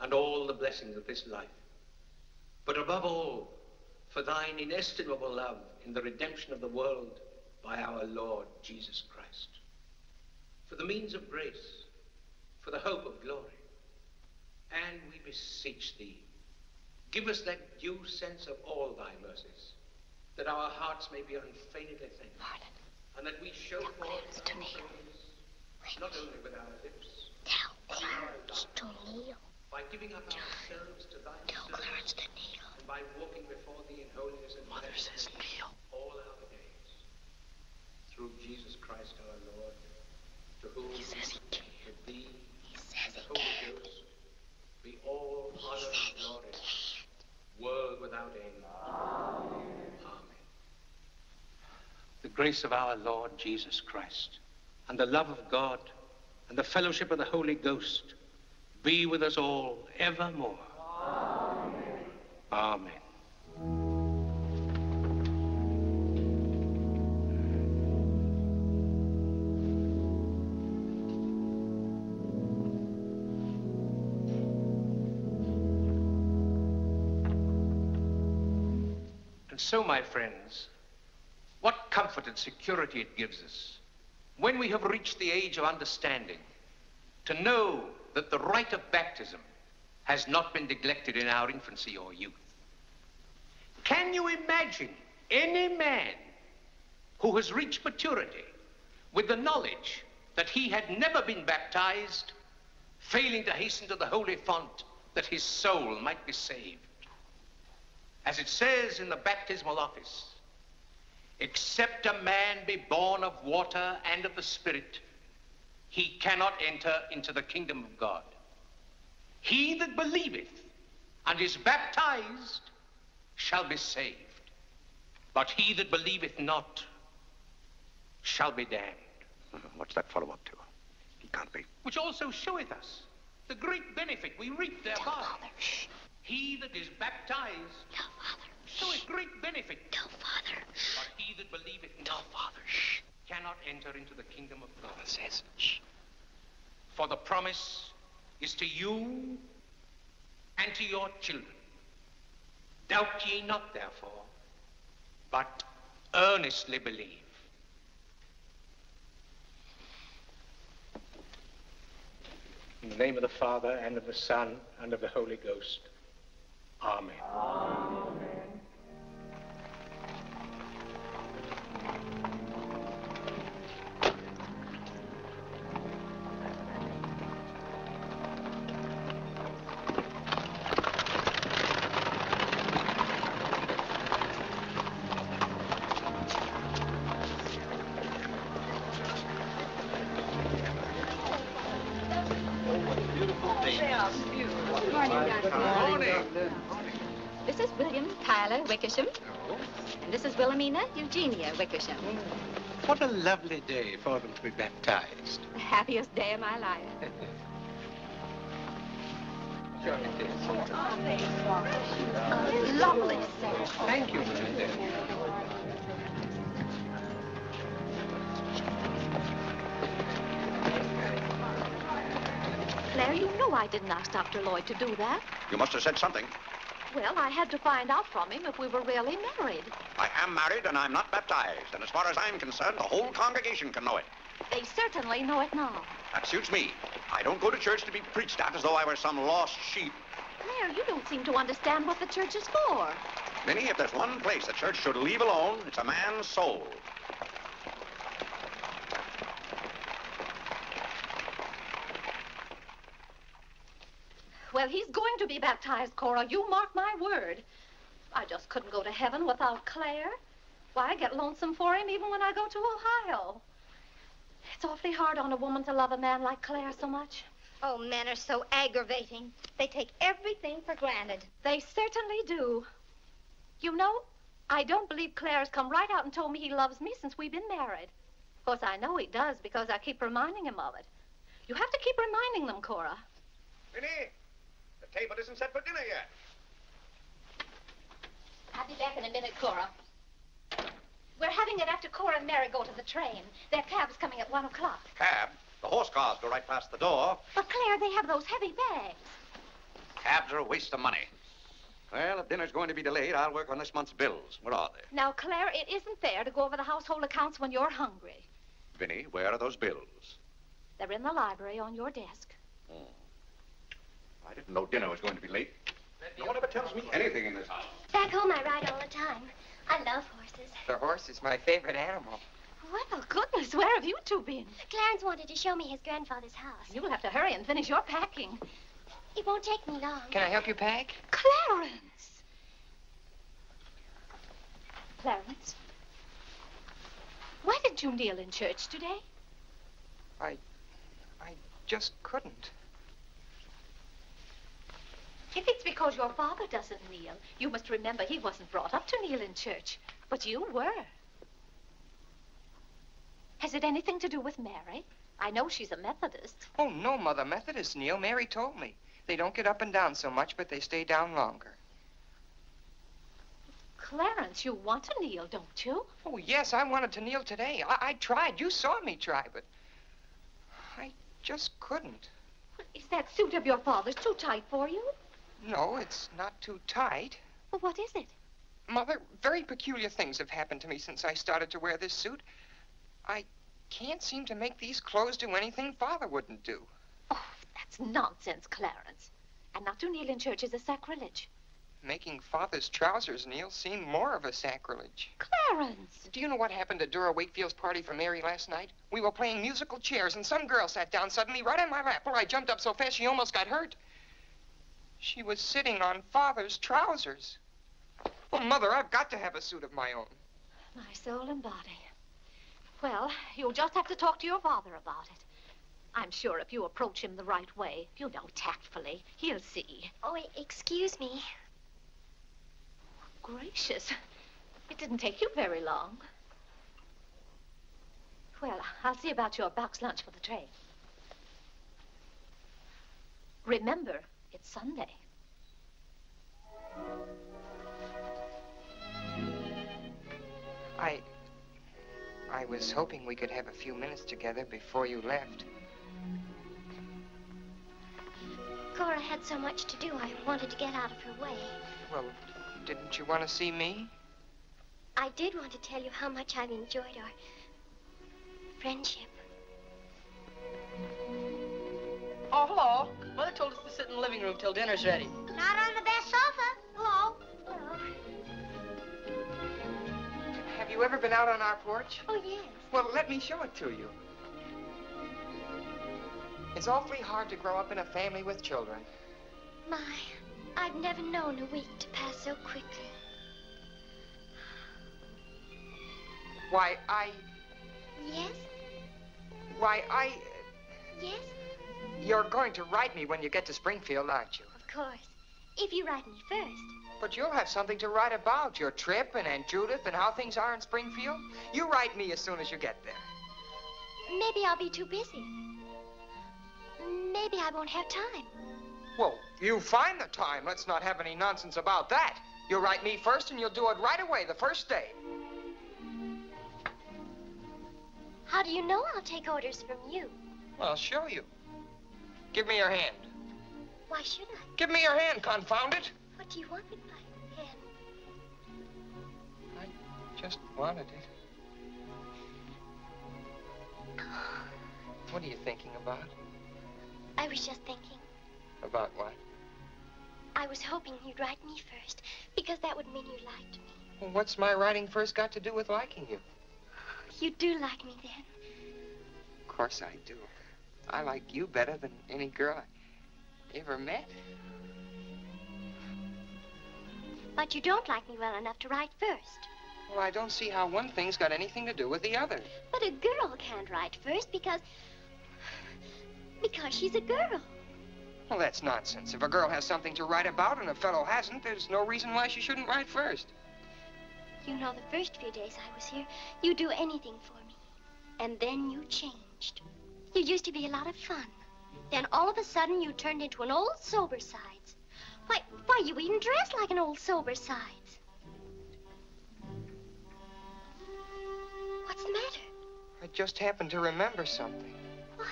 and all the blessings of this life. But above all, for thine inestimable love in the redemption of the world by our Lord Jesus Christ. For the means of grace, for the hope of glory. And we beseech thee, give us that due sense of all thy mercies, that our hearts may be unfeignedly thankful, and that we show forth to praise, not only with our lips, but with our lives, by giving up ourselves to thy service, and by walking before thee in holiness and Mother says kneel. all our days. Through Jesus Christ our Lord, to whom he says he can. with thee, he says the Holy Ghost, be all honor and glory, world without end. Amen. The grace of our Lord Jesus Christ, and the love of God, and the fellowship of the Holy Ghost be with us all evermore. Amen. And so, my friends, what comfort and security it gives us when we have reached the age of understanding to know that the rite of baptism has not been neglected in our infancy or youth. Can you imagine any man who has reached maturity with the knowledge that he had never been baptized, failing to hasten to the holy font that his soul might be saved? As it says in the baptismal office, except a man be born of water and of the Spirit, he cannot enter into the kingdom of God. He that believeth and is baptized shall be saved, but he that believeth not shall be damned. Uh-huh. What's that follow up to? He can't be. Which also showeth us the great benefit we reap thereby. He that is baptized showeth great benefit. No, Father. But he that believeth not cannot enter into the kingdom of God. Says, For the promise is to you and to your children. Doubt ye not, therefore, but earnestly believe. In the name of the Father, and of the Son, and of the Holy Ghost. Amen. This Tyler Wickersham. And this is Wilhelmina Eugenia Wickersham. What a lovely day for them to be baptized. The happiest day of my life. Lovely, sir. Thank you, my dear. Clare, you know I didn't ask Dr. Lloyd to do that. You must have said something. Well, I had to find out from him if we were really married. I am married and I'm not baptized. And as far as I'm concerned, the whole congregation can know it. They certainly know it now. That suits me. I don't go to church to be preached at as though I were some lost sheep. Clare, you don't seem to understand what the church is for. Minnie, if there's one place the church should leave alone, it's a man's soul. Well, he's going to be baptized, Cora. You mark my word. I just couldn't go to heaven without Clare. Why, I get lonesome for him even when I go to Ohio. It's awfully hard on a woman to love a man like Clare so much. Oh, men are so aggravating. They take everything for granted. They certainly do. You know, I don't believe Clare has come right out and told me he loves me since we've been married. Of course, I know he does because I keep reminding him of it. You have to keep reminding them, Cora. Minnie, the table isn't set for dinner yet. I'll be back in a minute, Cora. We're having it after Cora and Mary go to the train. Their cab's coming at one o'clock. Cab? The horse cars go right past the door. But, Clare, they have those heavy bags. Cabs are a waste of money. Well, if dinner's going to be delayed, I'll work on this month's bills. Where are they? Now, Clare, it isn't fair to go over the household accounts when you're hungry. Vinnie, where are those bills? They're in the library on your desk. Hmm. I didn't know dinner was going to be late. No one ever tells me anything in this house. Back home, I ride all the time. I love horses. The horse is my favorite animal. Well, goodness, where have you two been? Clarence wanted to show me his grandfather's house. You'll have to hurry and finish your packing. It won't take me long. Can I help you pack? Clarence! Clarence? Why didn't you kneel in church today? I... I just couldn't. If it's because your father doesn't kneel, you must remember he wasn't brought up to kneel in church. But you were. Has it anything to do with Mary? I know she's a Methodist. Oh, no, Mother. Methodists kneel. Mary told me. They don't get up and down so much, but they stay down longer. Clarence, you want to kneel, don't you? Oh, yes, I wanted to kneel today. I, I tried. You saw me try, but I just couldn't. Is that suit of your father's too tight for you? No, it's not too tight. Well, what is it? Mother, very peculiar things have happened to me since I started to wear this suit. I can't seem to make these clothes do anything Father wouldn't do. Oh, that's nonsense, Clarence. And not to kneel in church is a sacrilege. Making Father's trousers kneel seemed more of a sacrilege. Clarence! Do you know what happened at Dora Wakefield's party for Mary last night? We were playing musical chairs, and some girl sat down suddenly right on my lap. Well, I jumped up so fast she almost got hurt. She was sitting on Father's trousers. Well, Mother, I've got to have a suit of my own. My soul and body. Well, you'll just have to talk to your father about it. I'm sure if you approach him the right way, you know, tactfully, he'll see. Oh, excuse me. Gracious. It didn't take you very long. Well, I'll see about your box lunch for the train. Remember, it's Sunday. I. I was hoping we could have a few minutes together before you left. Cora had so much to do, I wanted to get out of her way. Well, didn't you want to see me? I did want to tell you how much I've enjoyed our friendship. Oh, hello. Mother told us to sit in the living room till dinner's ready. Not on the best sofa. Hello. Hello. Have you ever been out on our porch? Oh, yes. Well, let me show it to you. It's awfully hard to grow up in a family with children. My, I've never known a week to pass so quickly. Why, I. Yes? Why, I. Yes? You're going to write me when you get to Springfield, aren't you? Of course. If you write me first. But you'll have something to write about your trip and Aunt Judith and how things are in Springfield. You write me as soon as you get there. Maybe I'll be too busy. Maybe I won't have time. Well, you find the time. Let's not have any nonsense about that. You'll write me first and you'll do it right away the first day. How do you know I'll take orders from you? Well, I'll show you. Give me your hand. Why should I? Give me your hand, confound it. What do you want with my hand? I just wanted it. What are you thinking about? I was just thinking. About what? I was hoping you'd write me first, because that would mean you liked me. Well, what's my writing first got to do with liking you? You do like me then. Of course I do. I like you better than any girl I ever met. But you don't like me well enough to write first. Well, I don't see how one thing's got anything to do with the other. But a girl can't write first because. because she's a girl. Well, that's nonsense. If a girl has something to write about and a fellow hasn't, there's no reason why she shouldn't write first. You know, the first few days I was here, you'd do anything for me. And then you changed. You used to be a lot of fun. Then all of a sudden you turned into an old sober sides. Why, why, you even dress like an old sober sides. What's the matter? I just happened to remember something. What?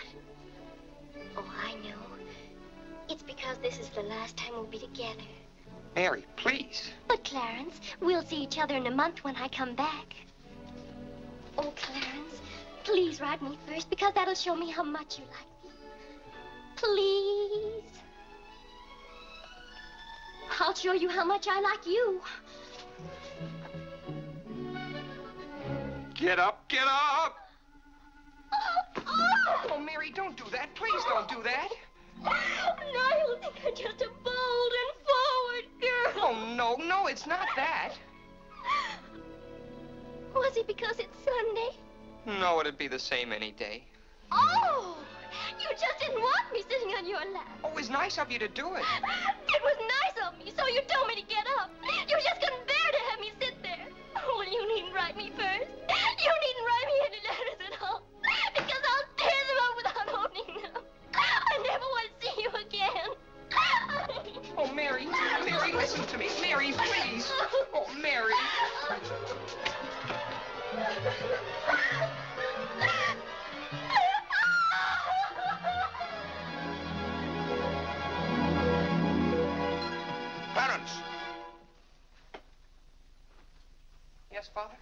Oh, I know. It's because this is the last time we'll be together. Mary, please. But, Clarence, we'll see each other in a month when I come back. Oh, Clarence, please ride me first because that'll show me how much you like me. Please. I'll show you how much I like you. Get up, get up! Oh, oh Mary, don't do that. Please don't do that. Now you'll think I'm just a bold and forward girl. Oh, no, no, it's not that. Was it because it's Sunday? No, it'd be the same any day. Oh! You just didn't want me sitting on your lap. Oh, it was nice of you to do it. It was nice of me, so you told me to get up. You just couldn't bear to have me sit there. Oh, well, you needn't write me first. You needn't write me any letters at all. Because I'll tear them up without opening them. I never want to see you again. Oh, Mary, Mary, listen to me. Mary, please. Oh, Mary. Clarence! Yes, Father?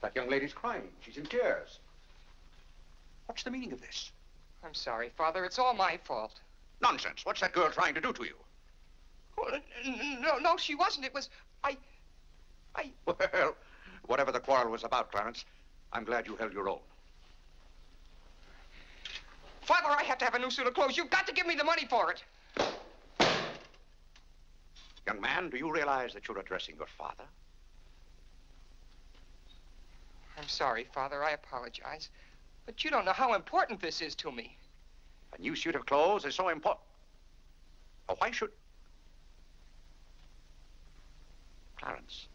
That young lady's crying. She's in tears. What's the meaning of this? I'm sorry, Father. It's all my fault. Nonsense. What's that girl trying to do to you? Oh, well, n- no, no, she wasn't. It was. I. I. Well, whatever the quarrel was about, Clarence, I'm glad you held your own. Father, I have to have a new suit of clothes. You've got to give me the money for it. Young man, do you realize that you're addressing your father? I'm sorry, Father. I apologize. But you don't know how important this is to me. A new suit of clothes is so important. Why should... Clarence,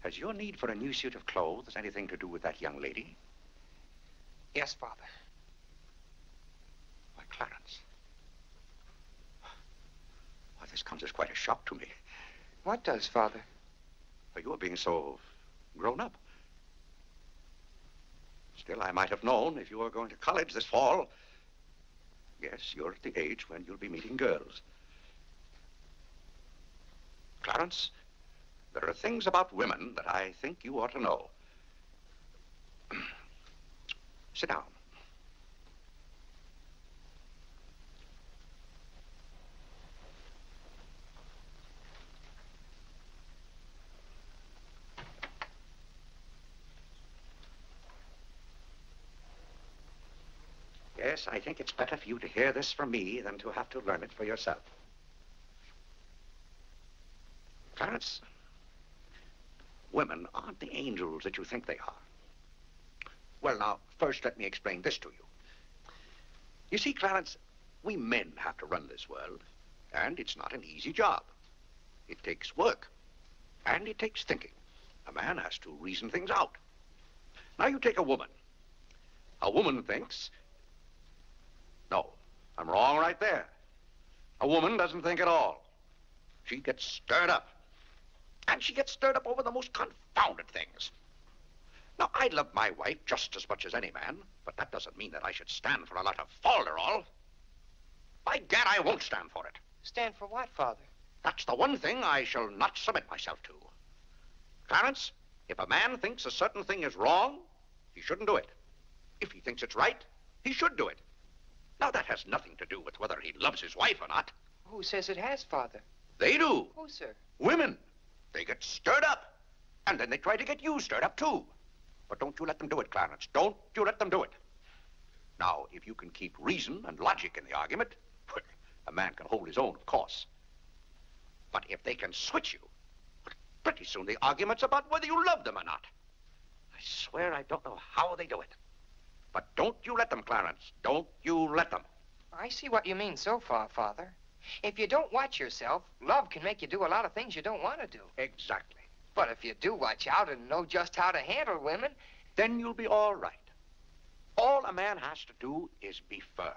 has your need for a new suit of clothes anything to do with that young lady? Yes, Father. Why, Clarence. Why, this comes as quite a shock to me. What does, Father? For you are being so grown up. Still, I might have known if you were going to college this fall. Yes, you're at the age when you'll be meeting girls. Clarence, there are things about women that I think you ought to know. Sit down. Yes, I think it's better for you to hear this from me than to have to learn it for yourself. Clarence, women aren't the angels that you think they are. Well, now, first let me explain this to you. You see, Clarence, we men have to run this world, and it's not an easy job. It takes work, and it takes thinking. A man has to reason things out. Now, you take a woman. A woman thinks. No, I'm wrong right there. A woman doesn't think at all. She gets stirred up. And she gets stirred up over the most confounded things. Now, I love my wife just as much as any man, but that doesn't mean that I should stand for a lot of falderall. By gad, I won't stand for it. Stand for what, Father? That's the one thing I shall not submit myself to. Clarence, if a man thinks a certain thing is wrong, he shouldn't do it. If he thinks it's right, he should do it. Now, that has nothing to do with whether he loves his wife or not. Who says it has, Father? They do. Who, sir? Women. They get stirred up. And then they try to get you stirred up, too. But don't you let them do it, Clarence. Don't you let them do it. Now, if you can keep reason and logic in the argument, a man can hold his own, of course. But if they can switch you, pretty soon the argument's about whether you love them or not. I swear I don't know how they do it. But don't you let them, Clarence. Don't you let them. I see what you mean so far, Father. If you don't watch yourself, love can make you do a lot of things you don't want to do. Exactly. But if you do watch out and know just how to handle women, then you'll be all right. All a man has to do is be firm.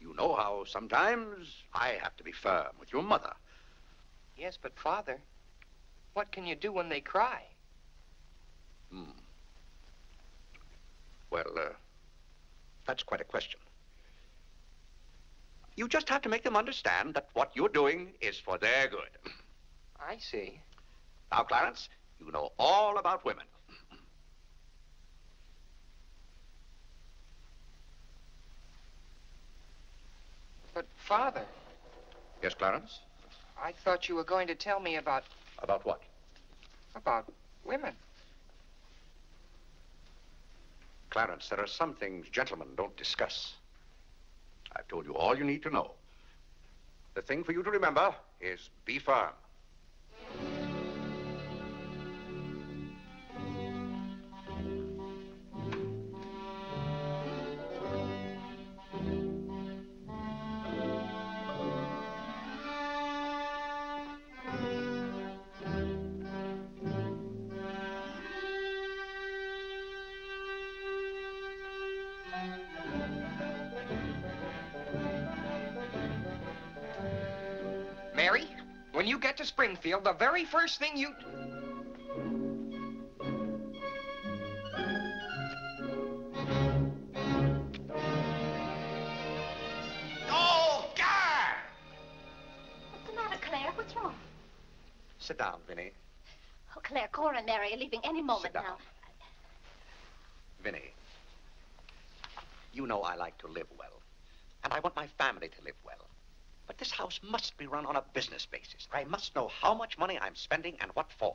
You know how sometimes I have to be firm with your mother. Yes, but Father, what can you do when they cry? Hmm. Well, uh, that's quite a question. You just have to make them understand that what you're doing is for their good. I see. Now, Clarence, you know all about women. But, Father. Yes, Clarence? I thought you were going to tell me about. About what? About women. Clarence, there are some things gentlemen don't discuss. I've told you all you need to know. The thing for you to remember is be firm. When you get to Springfield, the very first thing you. Oh, God! What's the matter, Clare? What's wrong? Sit down, Vinnie. Oh, Clare, Cora and Mary are leaving any moment now. Vinnie, you know I like to live well, and I want my family to live well. But this house must be run on a business basis. I must know how much money I'm spending and what for.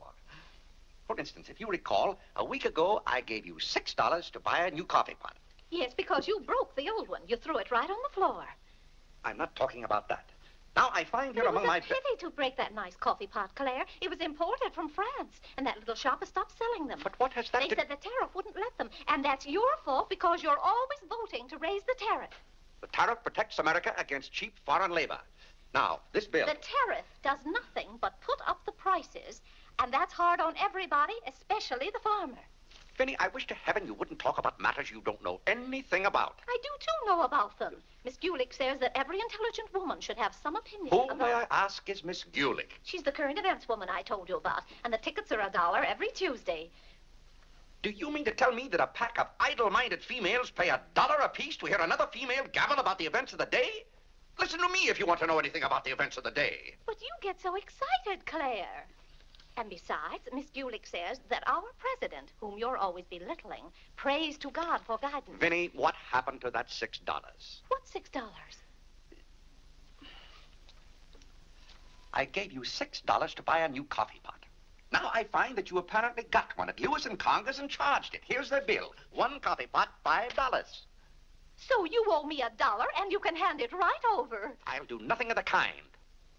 For instance, if you recall, a week ago I gave you six dollars to buy a new coffee pot. Yes, because you broke the old one. You threw it right on the floor. I'm not talking about that. Now I find here among my... it was a pity to break that nice coffee pot, Clare. It was imported from France, and that little shop has stopped selling them. But what has that They to said the tariff wouldn't let them, and that's your fault because you're always voting to raise the tariff. The tariff protects America against cheap foreign labor. Now, this bill. The tariff does nothing but put up the prices, and that's hard on everybody, especially the farmer. Vinnie, I wish to heaven you wouldn't talk about matters you don't know anything about. I do too know about them. Miss Gulick says that every intelligent woman should have some opinion Who, about. may I ask, is Miss Gulick? She's the current events woman I told you about, and the tickets are a dollar every Tuesday. Do you mean to tell me that a pack of idle-minded females pay a dollar apiece to hear another female gabble about the events of the day? Listen to me if you want to know anything about the events of the day. But you get so excited, Clare. And besides, Miss Gulick says that our president, whom you're always belittling, prays to God for guidance. Vinnie, what happened to that six dollars? What six dollars? I gave you six dollars to buy a new coffee pot. Now I find that you apparently got one at Lewis and Conger's and charged it. Here's the bill. One coffee pot, five dollars. So you owe me a dollar, and you can hand it right over. I'll do nothing of the kind.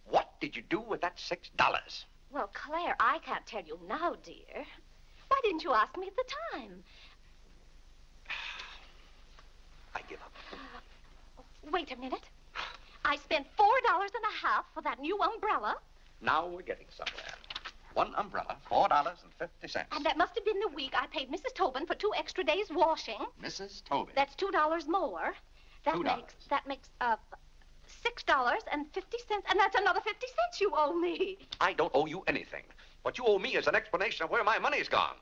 What did you do with that six dollars? Well, Clare, I can't tell you now, dear. Why didn't you ask me at the time? I give up. Wait a minute. I spent four dollars and a half for that new umbrella, Now we're getting somewhere. One umbrella, four dollars and fifty cents. and that must have been the week I paid Mrs. Tobin for two extra days washing. Mrs. Tobin. That's two dollars more. That Two makes that makes uh six dollars and fifty cents, and that's another fifty cents you owe me. I don't owe you anything. What you owe me is an explanation of where my money's gone.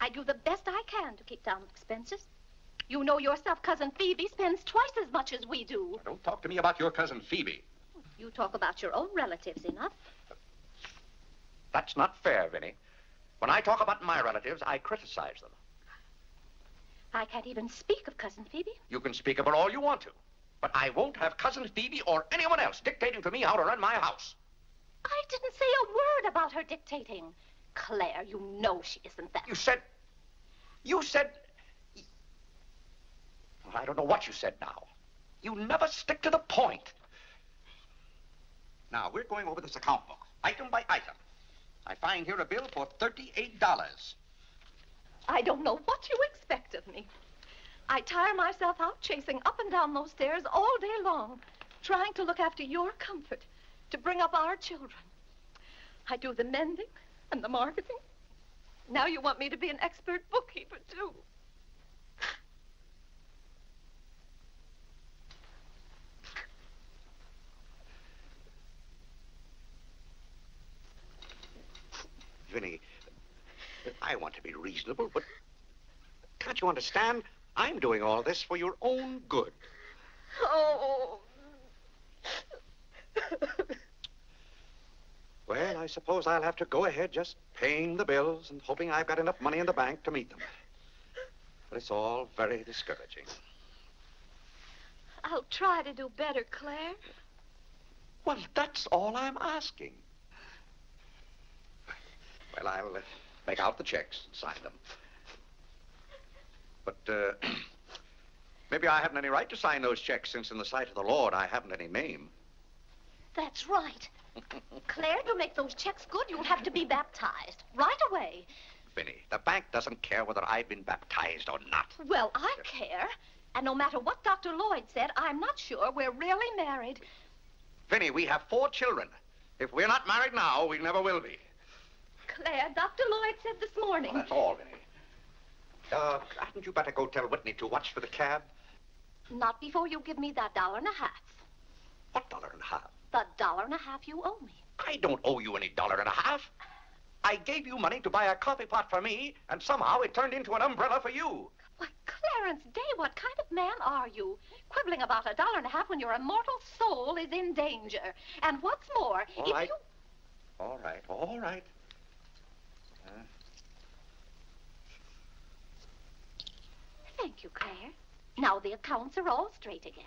I do the best I can to keep down expenses. You know yourself, cousin Phoebe spends twice as much as we do. Don't talk to me about your cousin Phoebe. You talk about your own relatives enough. That's not fair, Vinnie. When I talk about my relatives, I criticize them. I can't even speak of cousin Phoebe. You can speak of her all you want to. But I won't have cousin Phoebe or anyone else dictating to me how to run my house. I didn't say a word about her dictating. Clare, you know she isn't that. You said. You said. Well, I don't know what you said now. You never stick to the point. Now, we're going over this account book, item by item. I find here a bill for $38. I don't know what you expect of me. I tire myself out chasing up and down those stairs all day long, trying to look after your comfort, to bring up our children. I do the mending and the marketing. Now you want me to be an expert bookkeeper, too. Vinnie, I want to be reasonable, but can't you understand? I'm doing all this for your own good. Oh. Well, I suppose I'll have to go ahead just paying the bills and hoping I've got enough money in the bank to meet them. But it's all very discouraging. I'll try to do better, Clare. Well, that's all I'm asking. Well, I'll uh, make out the checks and sign them. But uh, maybe I haven't any right to sign those checks since in the sight of the Lord I haven't any name. That's right. Clare, to make those checks good, you'll have to be baptized right away. Vinnie, the bank doesn't care whether I've been baptized or not. Well, I care. And no matter what Dr. Lloyd said, I'm not sure we're really married. Vinnie, we have four children. If we're not married now, we never will be. Clare, Dr. Lloyd said this morning. Well, that's all, Vinnie. Uh, hadn't you better go tell Whitney to watch for the cab? Not before you give me that dollar and a half. What dollar and a half? The dollar and a half you owe me. I don't owe you any dollar and a half. I gave you money to buy a coffee pot for me, and somehow it turned into an umbrella for you. Why, Clarence Day, what kind of man are you? Quibbling about a dollar and a half when your immortal soul is in danger. And what's more, All if right. you... All right, all right. Thank you, Clare. Now the accounts are all straight again.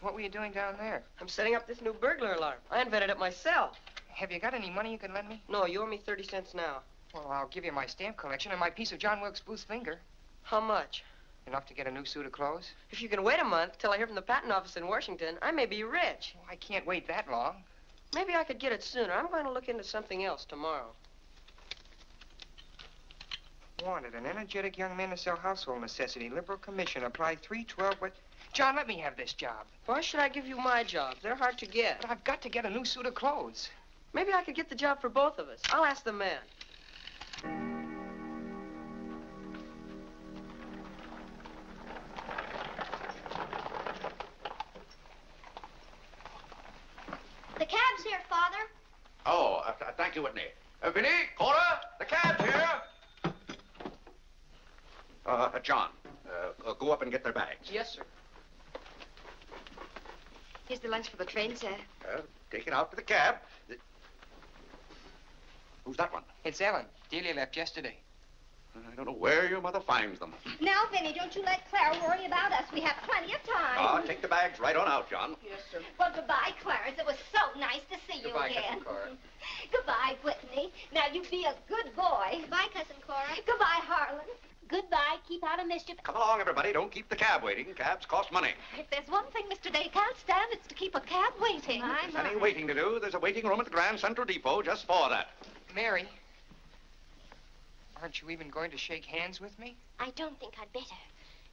What were you doing down there? I'm setting up this new burglar alarm. I invented it myself. Have you got any money you can lend me? No, you owe me 30 cents now. Well, I'll give you my stamp collection and my piece of John Wilkes Booth's finger. How much? Enough to get a new suit of clothes? If you can wait a month till I hear from the patent office in Washington, I may be rich. I can't wait that long. Maybe I could get it sooner. I'm going to look into something else tomorrow. Wanted an energetic young man to sell household necessity. Liberal commission. Apply 312. What? John, let me have this job. Why should I give you my job? They're hard to get. But I've got to get a new suit of clothes. Maybe I could get the job for both of us. I'll ask the man. The cab's here, Father. oh, uh, thank you, Whitney. Uh, Vinnie, Cora, the cab's here. Uh, uh, John, uh, uh, go up and get their bags. Yes, sir. Here's the lunch for the train, sir. Uh, take it out to the cab. Who's that one? It's Ellen. Delia left yesterday. I don't know where your mother finds them. Now, Vinnie, don't you let Clara worry about us. We have plenty of time. Ah, take the bags right on out, John. Yes, sir. Well, goodbye, Clarence. It was so nice to see you Goodbye, again. Cousin Cora. goodbye, Whitney. Now, you be a good boy. Goodbye, Cousin Cora. Goodbye, Harlan. Goodbye. Keep out of mischief. Come along, everybody. Don't keep the cab waiting. Cabs cost money. If there's one thing Mr. Day can't stand, it's to keep a cab waiting. My, There's any waiting to do. There's a waiting room at the Grand Central Depot just for that. Mary, aren't you even going to shake hands with me? I don't think I'd better.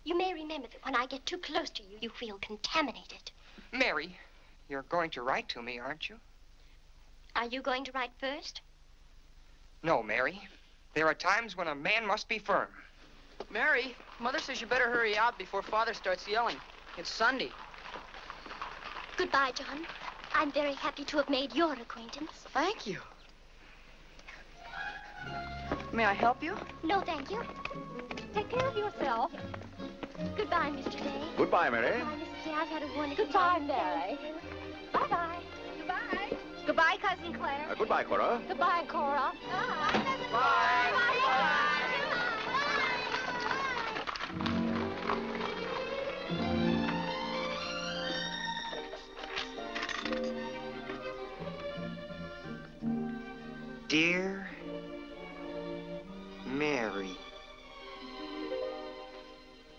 You may remember that when I get too close to you, you feel contaminated. Mary, you're going to write to me, aren't you? Are you going to write first? No, Mary. There are times when a man must be firm. Mary, Mother says you better hurry out before Father starts yelling. It's Sunday. Goodbye, John. I'm very happy to have made your acquaintance. Thank you. May I help you? No, thank you. Take care of yourself. Goodbye, Mr. Day. Goodbye, Mary. Goodbye, Mrs. Day. I've had a wonderful Goodbye, time. Mary. Bye-bye. Goodbye. Goodbye, Cousin Clare. Uh, goodbye, Cora. Goodbye, Cora. Bye. Bye. Bye. Bye. Dear Mary.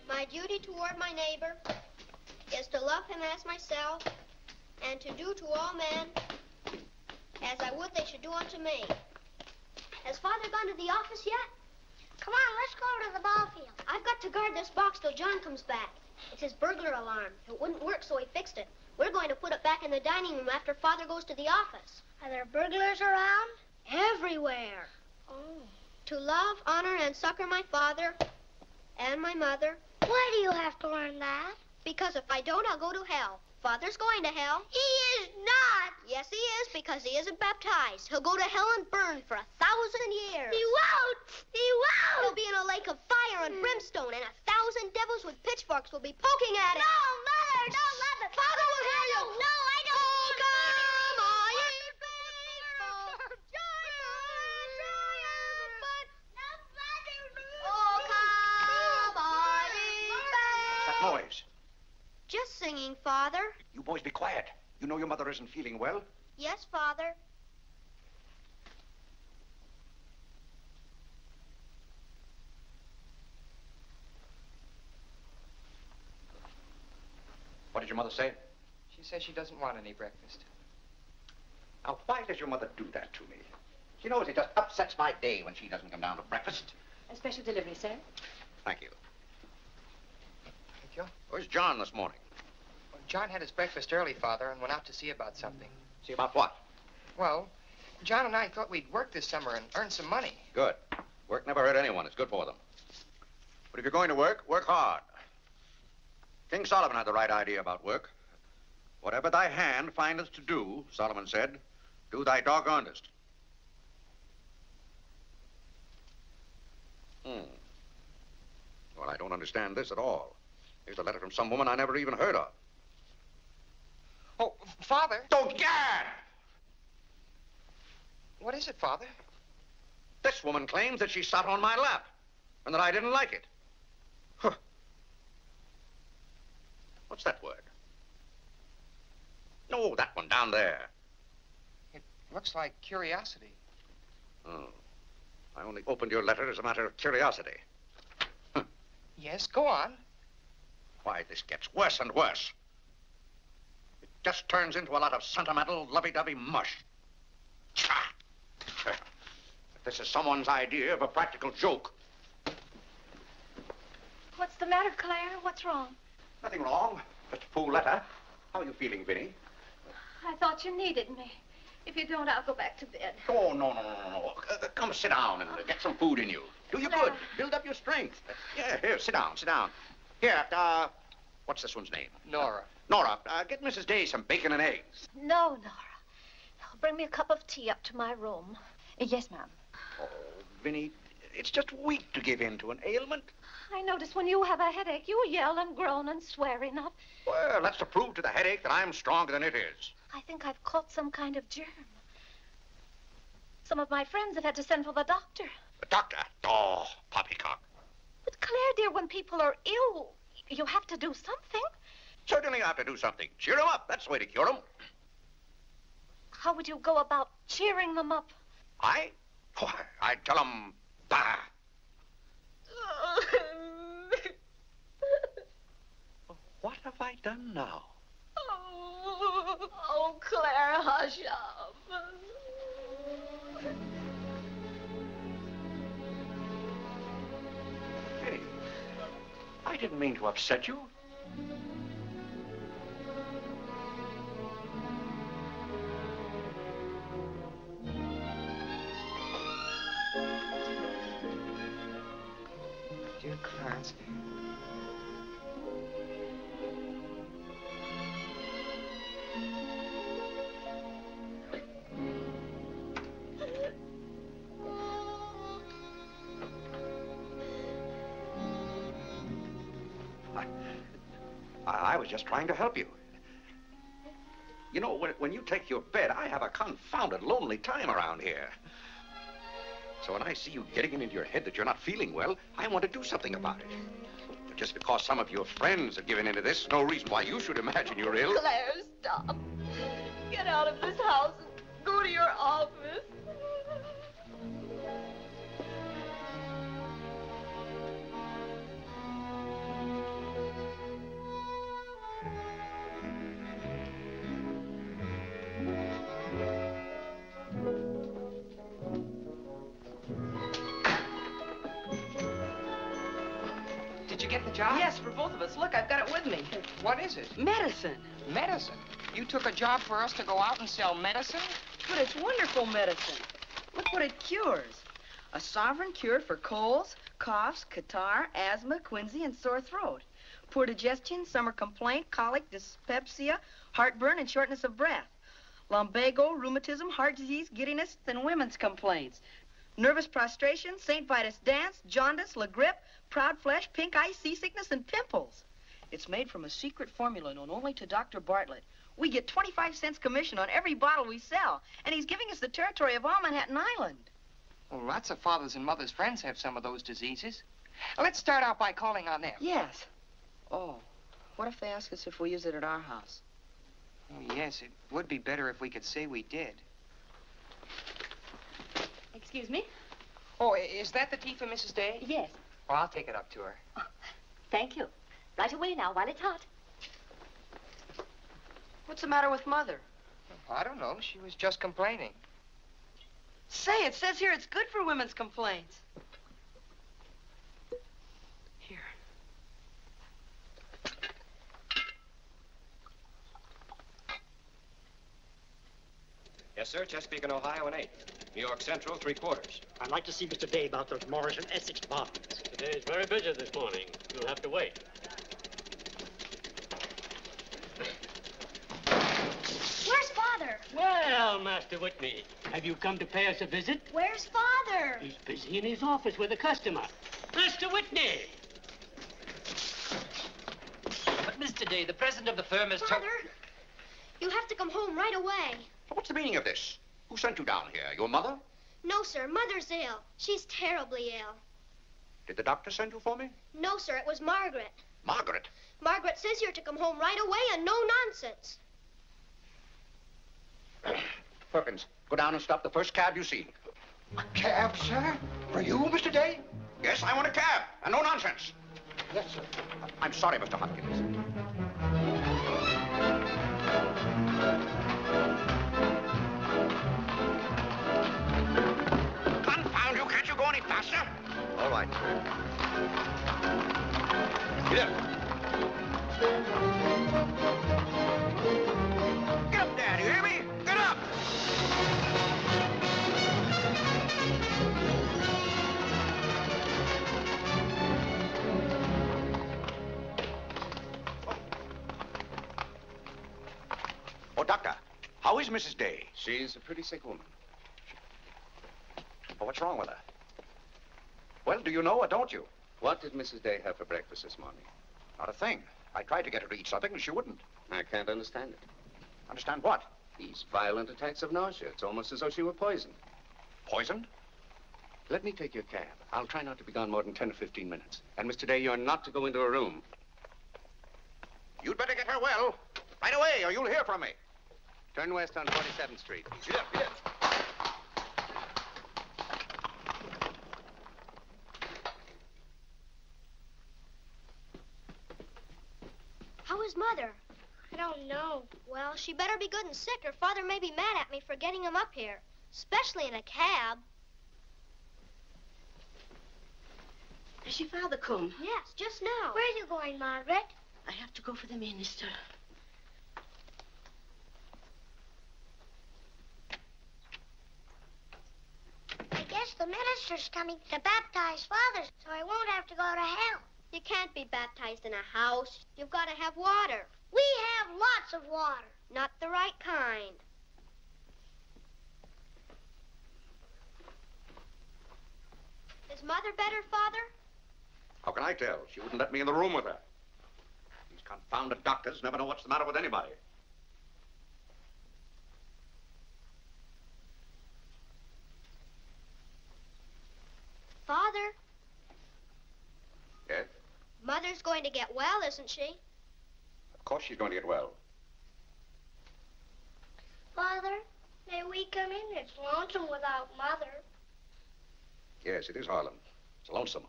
My duty toward my neighbor is to love him as myself and to do to all men as I would they should do unto me. Has Father gone to the office yet? Come on, let's go to the ball field. I've got to guard this box till John comes back. It's his burglar alarm. It wouldn't work, so he fixed it. We're going to put it back in the dining room after Father goes to the office. Are there burglars around? Everywhere. Oh. To love, honor, and succor my father and my mother. Why do you have to learn that? Because if I don't, I'll go to hell. Father's going to hell. He is not. Yes, he is, because he isn't baptized. He'll go to hell and burn for a thousand years. He won't. He won't. He'll be in a lake of fire and hmm. brimstone, and a thousand devils with pitchforks will be poking at him. No, Mother, don't let me. Father will hear you. No, noise? Just singing, Father. You boys be quiet. You know your mother isn't feeling well. Yes, Father. What did your mother say? She says she doesn't want any breakfast. Now, why does your mother do that to me? She knows it just upsets my day when she doesn't come down to breakfast. A special delivery, sir. Thank you. Where's John this morning? Well, John had his breakfast early, Father, and went out to see about something. See about what? Well, John and I thought we'd work this summer and earn some money. Good. Work never hurt anyone. It's good for them. But if you're going to work, work hard. King Solomon had the right idea about work. Whatever thy hand findeth to do, Solomon said, do thy doggonedest. Hmm. Well, I don't understand this at all. Here's a letter from some woman I never even heard of. Oh, Father. Don't gad! What is it, Father? This woman claims that she sat on my lap and that I didn't like it. Huh. What's that word? No, that one down there. It looks like curiosity. Oh. I only opened your letter as a matter of curiosity. Yes, go on. Why, this gets worse and worse. It just turns into a lot of sentimental, lovey-dovey mush. Tcha! If this is someone's idea of a practical joke, What's the matter, Clare? What's wrong? nothing wrong. Just a fool letter. How are you feeling, Vinnie? I thought you needed me. If you don't, I'll go back to bed. Oh, no, no, no, no, no. Uh, come sit down and uh, get some food in you. Do you good. Build up your strength. Uh, yeah, here, sit down, sit down. Here, uh, what's this one's name? Nora. Nora, uh, get Mrs. Day some bacon and eggs. No, Nora. No, bring me a cup of tea up to my room. Yes, ma'am. Oh, Vinnie, it's just weak to give in to an ailment. I notice when you have a headache, you yell and groan and swear enough. Well, that's to prove to the headache that I'm stronger than it is. I think I've caught some kind of germ. Some of my friends have had to send for the doctor. The doctor? Oh, poppycock. But Clare, dear, when people are ill, you have to do something. Certainly I have to do something. Cheer 'em up. That's the way to cure 'em. How would you go about cheering them up? I? Why, I'd tell 'em, bah. What have I done now? Oh, Clare, hush up. I didn't mean to upset you. Dear Clarence. Just trying to help you. You know, when, when you take your bed, I have a confounded lonely time around here. So when I see you getting it into your head that you're not feeling well, I want to do something about it. But just because some of your friends have given into this, no reason why you should imagine you're ill. Clare, stop. Get out of this house and go to your office. For both of us. Look, I've got it with me. What is it? Medicine. Medicine. You took a job for us to go out and sell medicine? But it's wonderful medicine. Look what it cures. A sovereign cure for colds, coughs, catarrh, asthma, quinsy, and sore throat. Poor digestion, summer complaint, colic, dyspepsia, heartburn, and shortness of breath. Lumbago, rheumatism, heart disease, giddiness, and women's complaints. Nervous prostration, St. Vitus dance, jaundice, la grippe, proud flesh, pink eye, seasickness, and pimples. It's made from a secret formula known only to Dr. Bartlett. We get 25 cents commission on every bottle we sell, and he's giving us the territory of all Manhattan Island. Well, lots of fathers and mothers' friends have some of those diseases. Let's start out by calling on them. Yes. Oh, what if they ask us if we use it at our house? Oh, yes, it would be better if we could say we did. Excuse me? Oh, is that the tea for Mrs. Day? Yes. Well, I'll take it up to her. Oh, thank you. Right away now, while it's hot. What's the matter with Mother? I don't know. She was just complaining. Say, it says here it's good for women's complaints. Here. Yes, sir. Chesapeake and Ohio and eight. New York Central, three quarters. I'd like to see Mr. Day about those Morris and Essex apartments. Today's very busy this morning. You'll have to wait. Where's Father? Well, Master Whitney, have you come to pay us a visit? Where's Father? He's busy in his office with a customer. Master Whitney! But, Mr. Day, the president of the firm is... told... Father, you have to come home right away. What's the meaning of this? Who sent you down here? Your mother? No, sir. Mother's ill. She's terribly ill. Did the doctor send you for me? No, sir. It was Margaret. Margaret. Margaret says you're to come home right away and no nonsense. Perkins, go down and stop the first cab you see. A cab, sir? For you, Mr. Day? Yes, I want a cab, and no nonsense. Yes, sir. I'm sorry, Mr. Hopkins. Can't you go any faster? All right. Get up. Get up there, do you hear me? Get up! Oh, oh Doctor, how is Mrs. Day? She's a pretty sick woman. Oh, what's wrong with her? Well, do you know or don't you? What did Mrs. Day have for breakfast this morning? Not a thing. I tried to get her to eat something, and she wouldn't. I can't understand it. Understand what? These violent attacks of nausea. It's almost as though she were poisoned. Poisoned? Let me take your cab. I'll try not to be gone more than 10 or 15 minutes. And, Mr. Day, you're not to go into a room. You'd better get her well. Right away, or you'll hear from me. Turn west on 47th Street. Get up, get up. How is Mother? I don't know. Well, she better be good and sick, or Father may be mad at me for getting him up here. Especially in a cab. Has your father come? Yes, just now. Where are you going, Margaret? I have to go for the minister. I guess the minister's coming to baptize Father, so I won't have to go to hell. You can't be baptized in a house. You've got to have water. We have lots of water. Not the right kind. Is Mother better, Father? How can I tell? She wouldn't let me in the room with her. These confounded doctors never know what's the matter with anybody. Father, Yes? Mother's going to get well, isn't she? Of course she's going to get well. Father, may we come in? It's lonesome without Mother. Yes, it is Harlan. It's lonesome.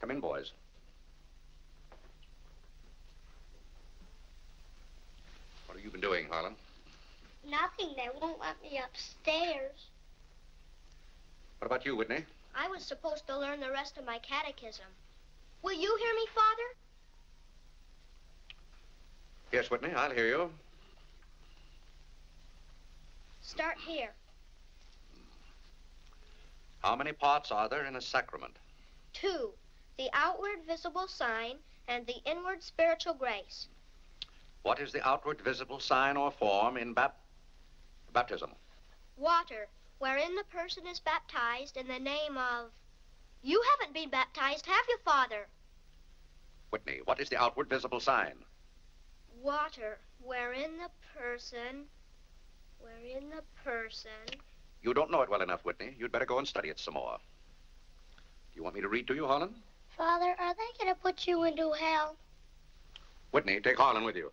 Come in, boys. What have you been doing, Harlan? Nothing. They won't let me upstairs. What about you, Whitney? I was supposed to learn the rest of my catechism. Will you hear me, Father? Yes, Whitney, I'll hear you. Start here. How many parts are there in a sacrament? Two, the outward visible sign and the inward spiritual grace. What is the outward visible sign or form in bap- baptism? Water, wherein the person is baptized in the name of. You haven't been baptized, have you, Father? Whitney, what is the outward visible sign? Water, wherein the person. Wherein the person. You don't know it well enough, Whitney. You'd better go and study it some more. Do you want me to read to you, Harlan? Father, are they going to put you into hell? Whitney, take Harlan with you.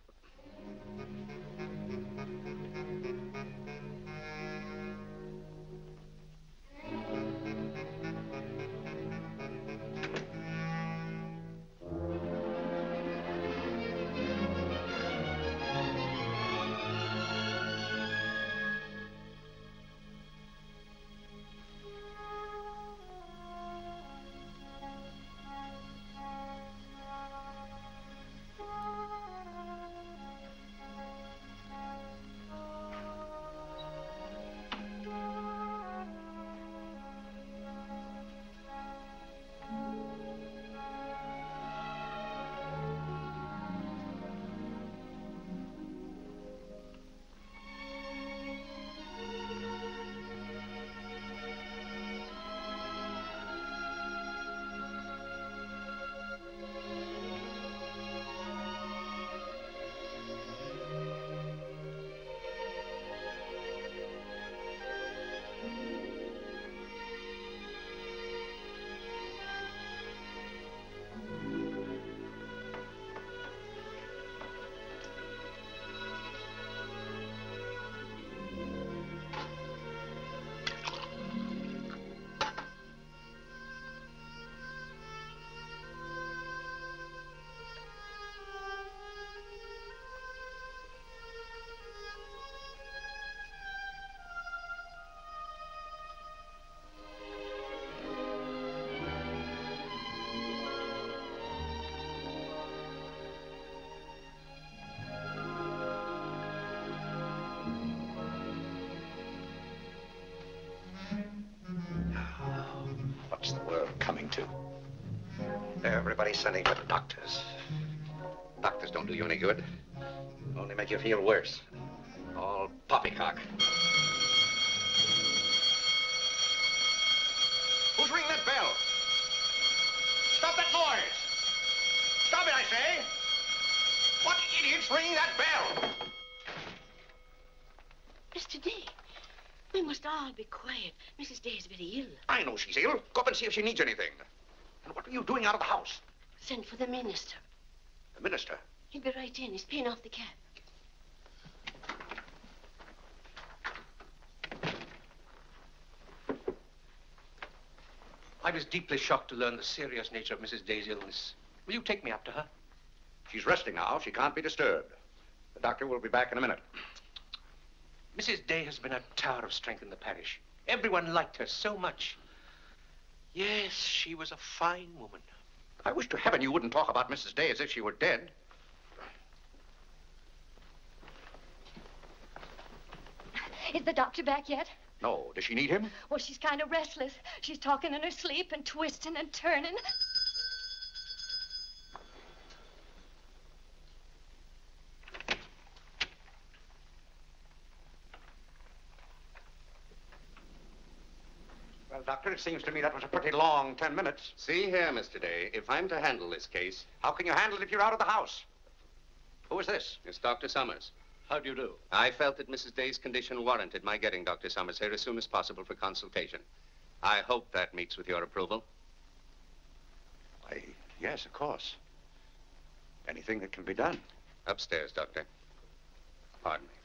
Everybody's sending for the doctors. Doctors don't do you any good. Only make you feel worse. All poppycock. Who's ringing that bell? Stop that noise! Stop it, I say! What idiot's ringing that bell? Mr. D. We must all be quiet. Mrs. Day is very ill. I know she's ill. Go up and see if she needs anything. And what are you doing out of the house? Send for the minister. The minister. He'll be right in. He's paying off the cab. I was deeply shocked to learn the serious nature of Mrs. Day's illness. Will you take me up to her? She's resting now. She can't be disturbed. The doctor will be back in a minute. Mrs. Day has been a tower of strength in the parish. Everyone liked her so much. Yes, she was a fine woman. I wish to heaven you wouldn't talk about Mrs. Day as if she were dead. Is the doctor back yet? No. Does she need him? Well, she's kind of restless. She's talking in her sleep and twisting and turning. It seems to me that was a pretty long ten minutes. See here, Mr. Day, if I'm to handle this case... How can you handle it if you're out of the house? Who is this? It's Dr. Summers. How do you do? I felt that Mrs. Day's condition warranted my getting Dr. Summers here as soon as possible for consultation. I hope that meets with your approval. Why, yes, of course. Anything that can be done. Upstairs, Doctor. Pardon me.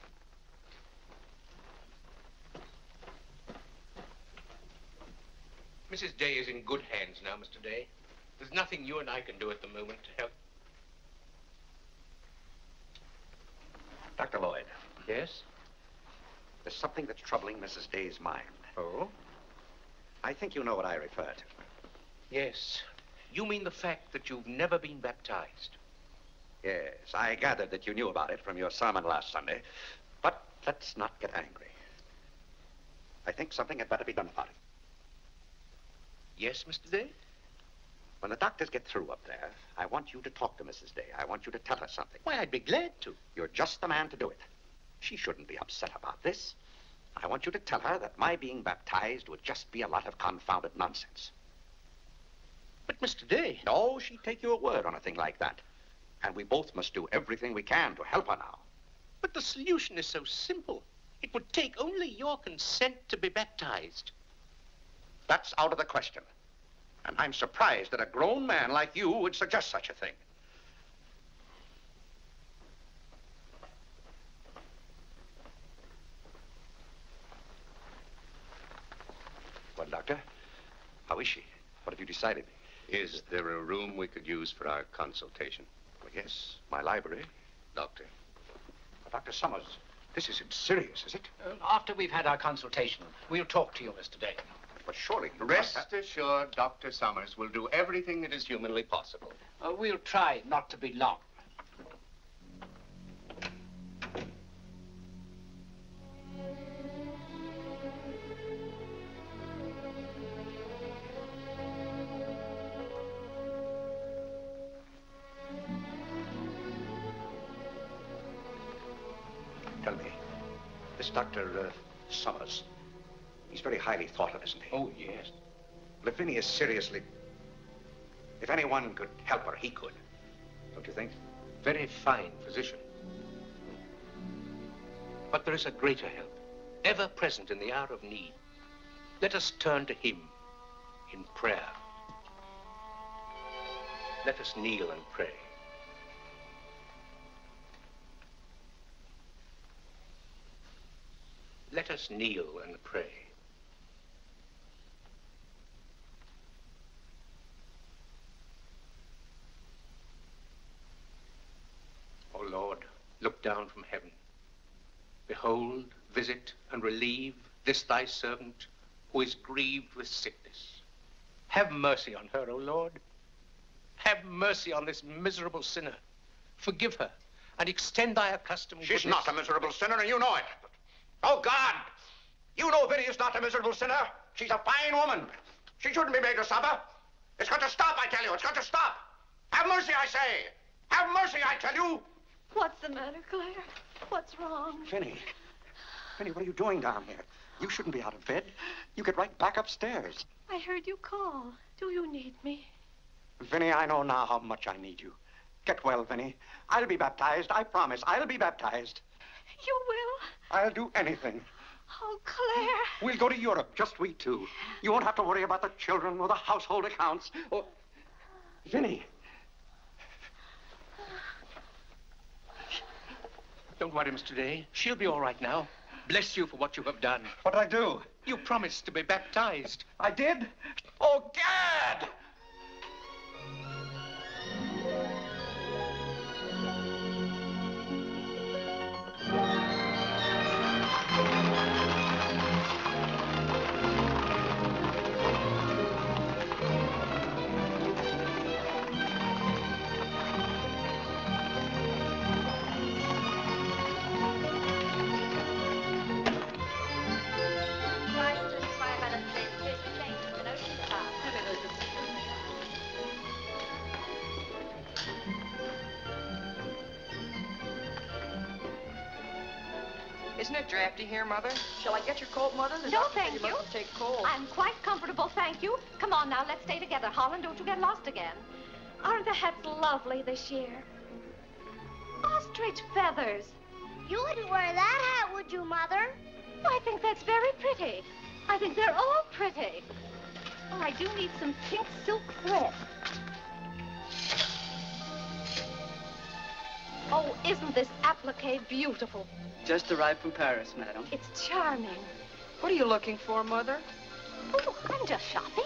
Mrs. Day is in good hands now, Mr. Day. There's nothing you and I can do at the moment to help. Dr. Lloyd. Yes? There's something that's troubling Mrs. Day's mind. Oh? I think you know what I refer to. Yes. You mean the fact that you've never been baptized? Yes, I gathered that you knew about it from your sermon last Sunday. But let's not get angry. I think something had better be done about it. Yes, Mr. Day? When the doctors get through up there, I want you to talk to Mrs. Day. I want you to tell her something. Why, I'd be glad to. You're just the man to do it. She shouldn't be upset about this. I want you to tell her that my being baptized would just be a lot of confounded nonsense. But, Mr. Day... No, she'd take your word on a thing like that. And we both must do everything we can to help her now. But the solution is so simple. It would take only your consent to be baptized. That's out of the question. And I'm surprised that a grown man like you would suggest such a thing. Well, Doctor, how is she? What have you decided? Is there a room we could use for our consultation? Well, yes, my library. Doctor. Well, Dr. Summers, this isn't serious, is it? Uh, after we've had our consultation, we'll talk to you, Mr. Day. But surely... Rest assured, Dr. Summers will do everything that is humanly possible. Uh, we'll try not to be long. Tell me, this Dr. Uh, Summers, he's very highly thought of, isn't he? Oh, yes. Is seriously... If anyone could help her, he could. Don't you think? Very fine physician. But there is a greater help, ever present in the hour of need. Let us turn to him in prayer. Let us kneel and pray. Let us kneel and pray. O Lord, look down from heaven. Behold, visit, and relieve this thy servant who is grieved with sickness. Have mercy on her, O Lord. Have mercy on this miserable sinner. Forgive her, and extend thy accustomed She's goodness. not a miserable sinner, and you know it. Oh, God! You know Vinnie is not a miserable sinner. She's a fine woman. She shouldn't be made to suffer. It's got to stop, I tell you. It's got to stop. Have mercy, I say. Have mercy, I tell you. What's the matter, Clare? What's wrong? Vinnie. Vinnie, what are you doing down here? You shouldn't be out of bed. You get right back upstairs. I heard you call. Do you need me? Vinnie, I know now how much I need you. Get well, Vinnie. I'll be baptized. I promise. I'll be baptized. You will? I'll do anything. Oh, Clare. We'll go to Europe, just we two. You won't have to worry about the children or the household accounts. Or... Vinnie, Don't worry, Mr. Day. She'll be all right now. Bless you for what you have done. what did I do? You promised to be baptized. I did? Oh, Gad! Isn't it drafty here, Mother? Shall I get your coat, Mother? The No, thank you. you. mustn't take cold. I'm quite comfortable, thank you. Come on now, let's stay together. Harlan, don't you get lost again. Aren't the hats lovely this year? Ostrich feathers. You wouldn't wear that hat, would you, Mother? I think that's very pretty. I think they're all pretty. Oh, I do need some pink silk thread. Oh, isn't this applique beautiful? Just arrived from Paris, madam. It's charming. What are you looking for, Mother? Oh, I'm just shopping.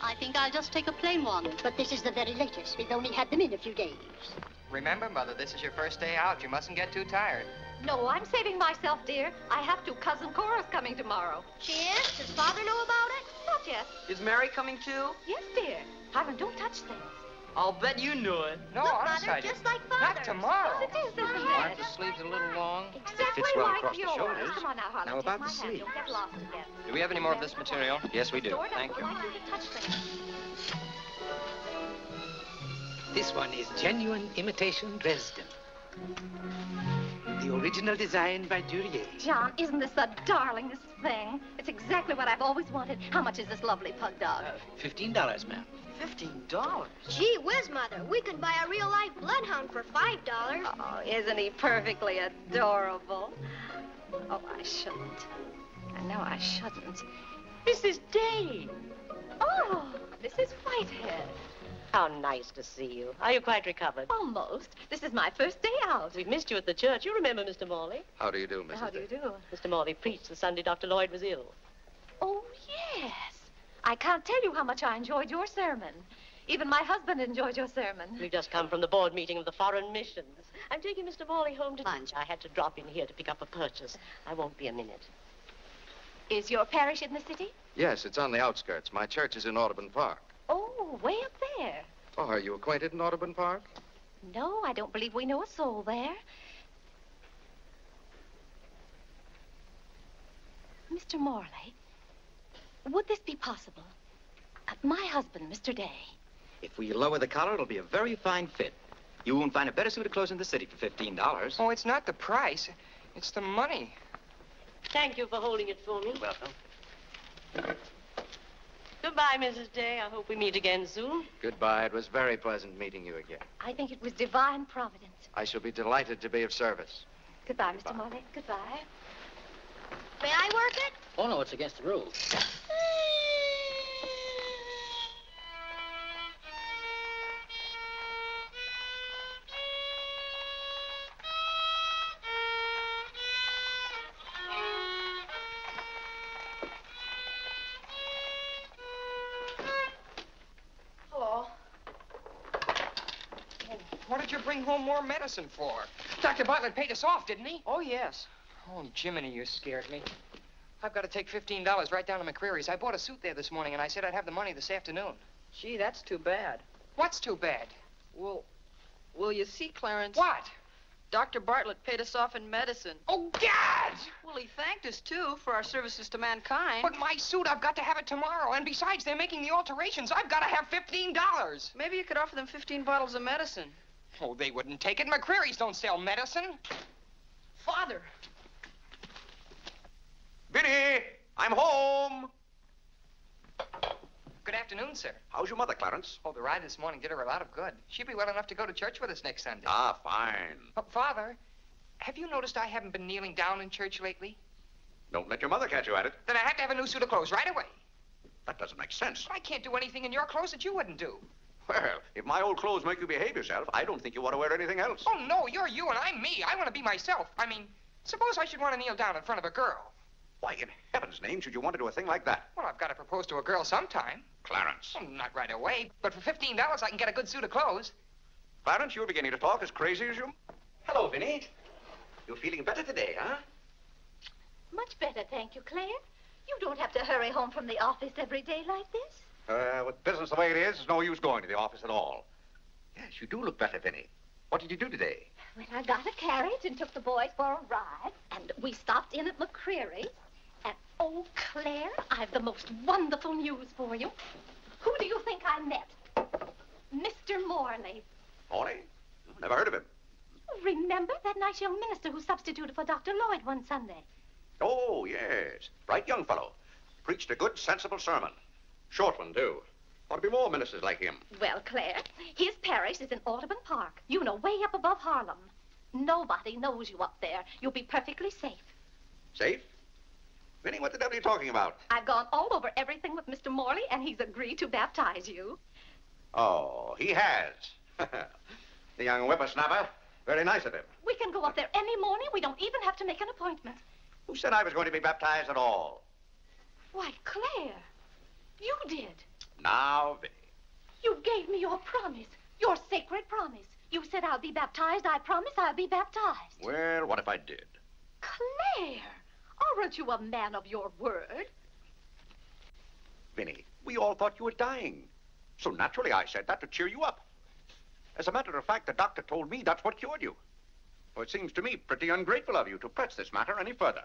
I think I'll just take a plain one, but this is the very latest. We've only had them in a few days. Remember, Mother, this is your first day out. You mustn't get too tired. No, I'm saving myself, dear. I have to. Cousin Cora's coming tomorrow. She is? Does Father know about it? Not yet. Is Mary coming too? Yes, dear. Harlan, don't touch things. I'll bet you knew it. No, Look, honest, Mother, I didn't. just like Not Father's. tomorrow. Yes, it is, isn't Aren't the sleeves a little long? Exactly Fits well like across the shoulders. Come on now, Harlan. Now, about the hand. sleeve. Don't get lost again. Do we have any more of this material? Yes, we do. Thank you. like you to touch things. This one is genuine imitation Dresden. The original design by Duryea. John, isn't this the darlingest thing? It's exactly what I've always wanted. How much is this lovely pug dog? Uh, Fifteen dollars, ma'am. Fifteen dollars. Gee whiz, Mother. We could buy a real life bloodhound for five dollars. Oh, isn't he perfectly adorable? Oh, I shouldn't. I know I shouldn't. Mrs. Day. Oh, Mrs. Whitehead. How nice to see you. Are you quite recovered? Almost. This is my first day out. We've missed you at the church. You remember Mr. Morley? How do you do, Mrs. How do you do? Mr. Morley preached the Sunday Dr. Lloyd was ill. Oh, yes. I can't tell you how much I enjoyed your sermon. Even my husband enjoyed your sermon. We've just come from the board meeting of the foreign missions. I'm taking Mr. Morley home to lunch. I had to drop in here to pick up a purchase. I won't be a minute. Is your parish in the city? Yes, it's on the outskirts. My church is in Audubon Park. Oh, way up there. Oh, are you acquainted in Audubon Park? No, I don't believe we know a soul there. Mr. Morley, would this be possible? Uh, my husband, Mr. Day. If we lower the collar, it'll be a very fine fit. You won't find a better suit of clothes in the city for $15. Oh, it's not the price. It's the money. Thank you for holding it for me. Welcome. Goodbye, Mrs. Day. I hope we meet again soon. Goodbye. It was very pleasant meeting you again. I think it was divine providence. I shall be delighted to be of service. Goodbye, Mr. Morley. Goodbye. May I work it? Oh, no, it's against the rules. Hello. What did you bring home more medicine for? Dr. Bartlett paid us off, didn't he? Oh, yes. Oh, Jiminy, you scared me. I've got to take $15 right down to McCreery's. I bought a suit there this morning, and I said I'd have the money this afternoon. Gee, that's too bad. What's too bad? Well, well, you see, Clarence. What? Dr. Bartlett paid us off in medicine. Oh, God! Well, he thanked us, too, for our services to mankind. But my suit, I've got to have it tomorrow. And besides, they're making the alterations. I've got to have $15. Maybe you could offer them 15 bottles of medicine. Oh, they wouldn't take it. McCreery's don't sell medicine. Father. Vinnie, I'm home. Good afternoon, sir. How's your mother, Clarence? Oh, the ride this morning did her a lot of good. She'll be well enough to go to church with us next Sunday. Ah, fine. Oh, Father, Have you noticed I haven't been kneeling down in church lately? Don't let your mother catch you at it. Then I have to have a new suit of clothes right away. That doesn't make sense. I can't do anything in your clothes that you wouldn't do. Well, if my old clothes make you behave yourself, I don't think you ought to wear anything else. Oh, no, you're you and I'm me. I want to be myself. I mean, suppose I should want to kneel down in front of a girl. Why, in heaven's name, should you want to do a thing like that? Well, I've got to propose to a girl sometime. Clarence. Well, not right away, but for $15 I can get a good suit of clothes. Clarence, you're beginning to talk as crazy as you... Hello, Vinnie. You're feeling better today, huh? Much better, thank you, Clare. You don't have to hurry home from the office every day like this. Uh, with business the way it is, there's no use going to the office at all. Yes, you do look better, Vinnie. What did you do today? Well, I got a carriage and took the boys for a ride, and we stopped in at McCreery's. Oh, Clare, I've the most wonderful news for you. Who do you think I met? Mr. Morley. Morley? Never heard of him. Remember that nice young minister who substituted for Dr. Lloyd one Sunday? Oh, yes. Bright young fellow. Preached a good, sensible sermon. Short one, too. Ought to be more ministers like him. Well, Clare, his parish is in Audubon Park. You know, way up above Harlem. Nobody knows you up there. You'll be perfectly safe. Safe? Vinnie, what the devil are you talking about? I've gone all over everything with Mr. Morley, and he's agreed to baptize you. Oh, he has. the young whippersnapper. Very nice of him. We can go up there any morning. We don't even have to make an appointment. Who said I was going to be baptized at all? Why, Clare, you did. Now, Vinnie. You gave me your promise, your sacred promise. You said I'll be baptized. I promise I'll be baptized. Well, what if I did? Clare, aren't you a man of your word? Vinnie, we all thought you were dying. So naturally I said that to cheer you up. As a matter of fact, the doctor told me that's what cured you. Well, it seems to me pretty ungrateful of you to press this matter any further.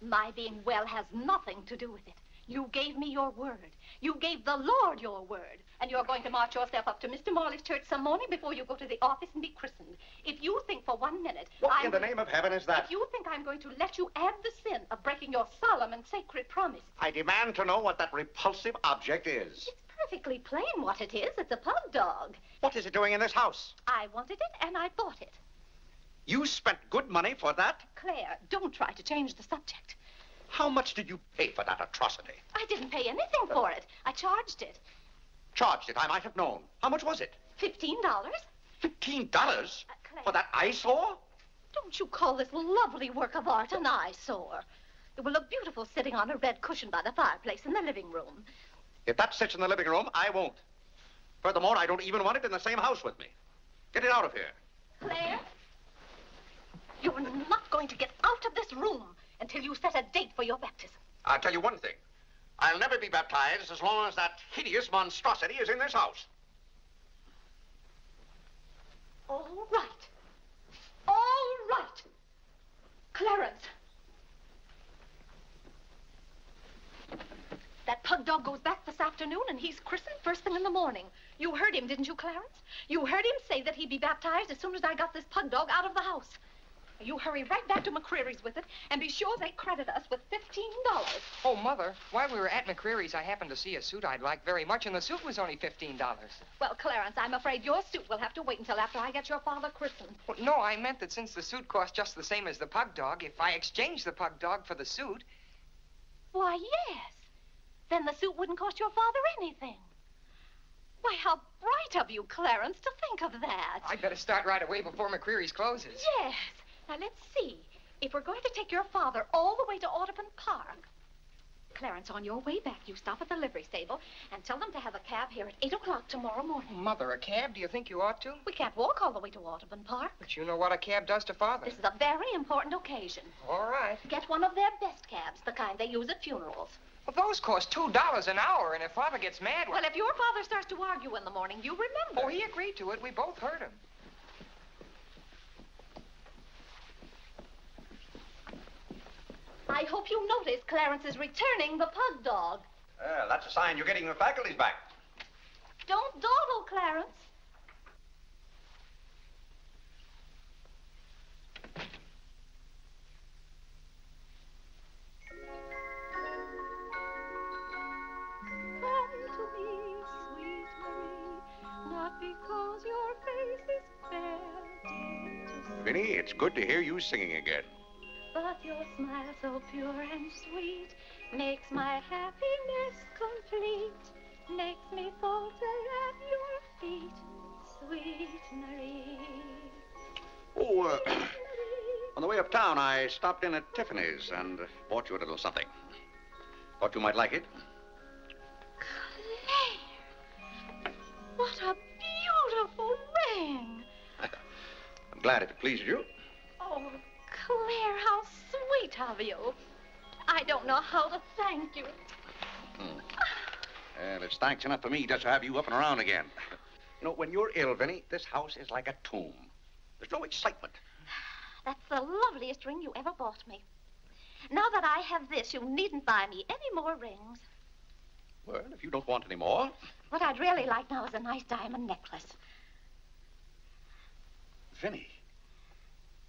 My being well has nothing to do with it. You gave me your word. You gave the Lord your word. And you're going to march yourself up to Mr. Morley's church some morning before you go to the office and be christened. If you think for one minute... What I'm in the name of heaven is that? If you think I'm going to let you add the sin of breaking your solemn and sacred promise, I demand to know what that repulsive object is. It's perfectly plain what it is. It's a pug dog. What is it doing in this house? I wanted it and I bought it. You spent good money for that? Clare, don't try to change the subject. How much did you pay for that atrocity? I didn't pay anything for it. I charged it. Charged it, I might have known. How much was it? Fifteen dollars. Fifteen dollars? Uh, Clare. For that eyesore? Don't you call this lovely work of art an eyesore? It will look beautiful sitting on a red cushion by the fireplace in the living room. If that sits in the living room, I won't. Furthermore, I don't even want it in the same house with me. Get it out of here. Clare, you're not going to get out of this room until you set a date for your baptism. I'll tell you one thing. I'll never be baptized as long as that hideous monstrosity is in this house. All right. All right. Clarence. That pug dog goes back this afternoon, and he's christened first thing in the morning. You heard him, didn't you, Clarence? You heard him say that he'd be baptized as soon as I got this pug dog out of the house. You hurry right back to McCreery's with it, and be sure they credit us with fifteen dollars. Oh, Mother, while we were at McCreery's, I happened to see a suit I'd like very much, and the suit was only $15. Well, Clarence, I'm afraid your suit will have to wait until after I get your father christened. Well, no, I meant that since the suit cost just the same as the pug dog, if I exchange the pug dog for the suit, Why, yes. Then the suit wouldn't cost your father anything. Why, how bright of you, Clarence, to think of that. I'd better start right away before McCreery's closes. Yes. Now, let's see. If we're going to take your father all the way to Audubon Park, Clarence, on your way back, you stop at the livery stable and tell them to have a cab here at 8 o'clock tomorrow morning. Mother, a cab? Do you think you ought to? We can't walk all the way to Audubon Park. But you know what a cab does to Father. This is a very important occasion. All right. Get one of their best cabs, the kind they use at funerals. Well, those cost $2 an hour, and if Father gets mad, Well, if your father starts to argue in the morning, you remember. Oh, he agreed to it. We both heard him. I hope you notice Clarence is returning the pug dog. Well, that's a sign you're getting your faculties back. Don't dawdle, Clarence. Come to me, sweet Marie, not because your face is fair, dear to see. Vinnie, it's good to hear you singing again. But your smile so pure and sweet makes my happiness complete, makes me falter at your feet, sweet Marie. Oh, uh, on the way uptown, I stopped in at Tiffany's and bought you a little something. Thought you might like it. Clare! What a beautiful ring! I'm glad if it pleases you. Oh, Clare, how sweet of you. I don't know how to thank you. Hmm. Well, it's thanks enough for me just to have you up and around again. You know, when you're ill, Vinnie, this house is like a tomb. There's no excitement. That's the loveliest ring you ever bought me. Now that I have this, you needn't buy me any more rings. Well, if you don't want any more. What I'd really like now is a nice diamond necklace. Vinnie,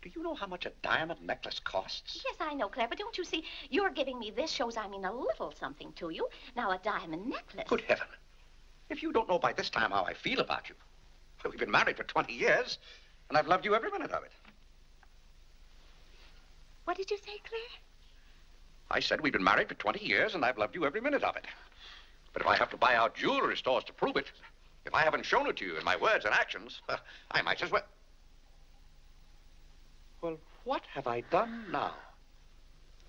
do you know how much a diamond necklace costs? Yes, I know, Clare, but don't you see, your giving me this shows I mean a little something to you. Now, a diamond necklace. Good heaven. If you don't know by this time how I feel about you. Well, we've been married for 20 years, and I've loved you every minute of it. What did you say, Clare? I said we've been married for 20 years, and I've loved you every minute of it. But if I have to buy out jewelry stores to prove it, if I haven't shown it to you in my words and actions, uh, I might as well. What have I done now?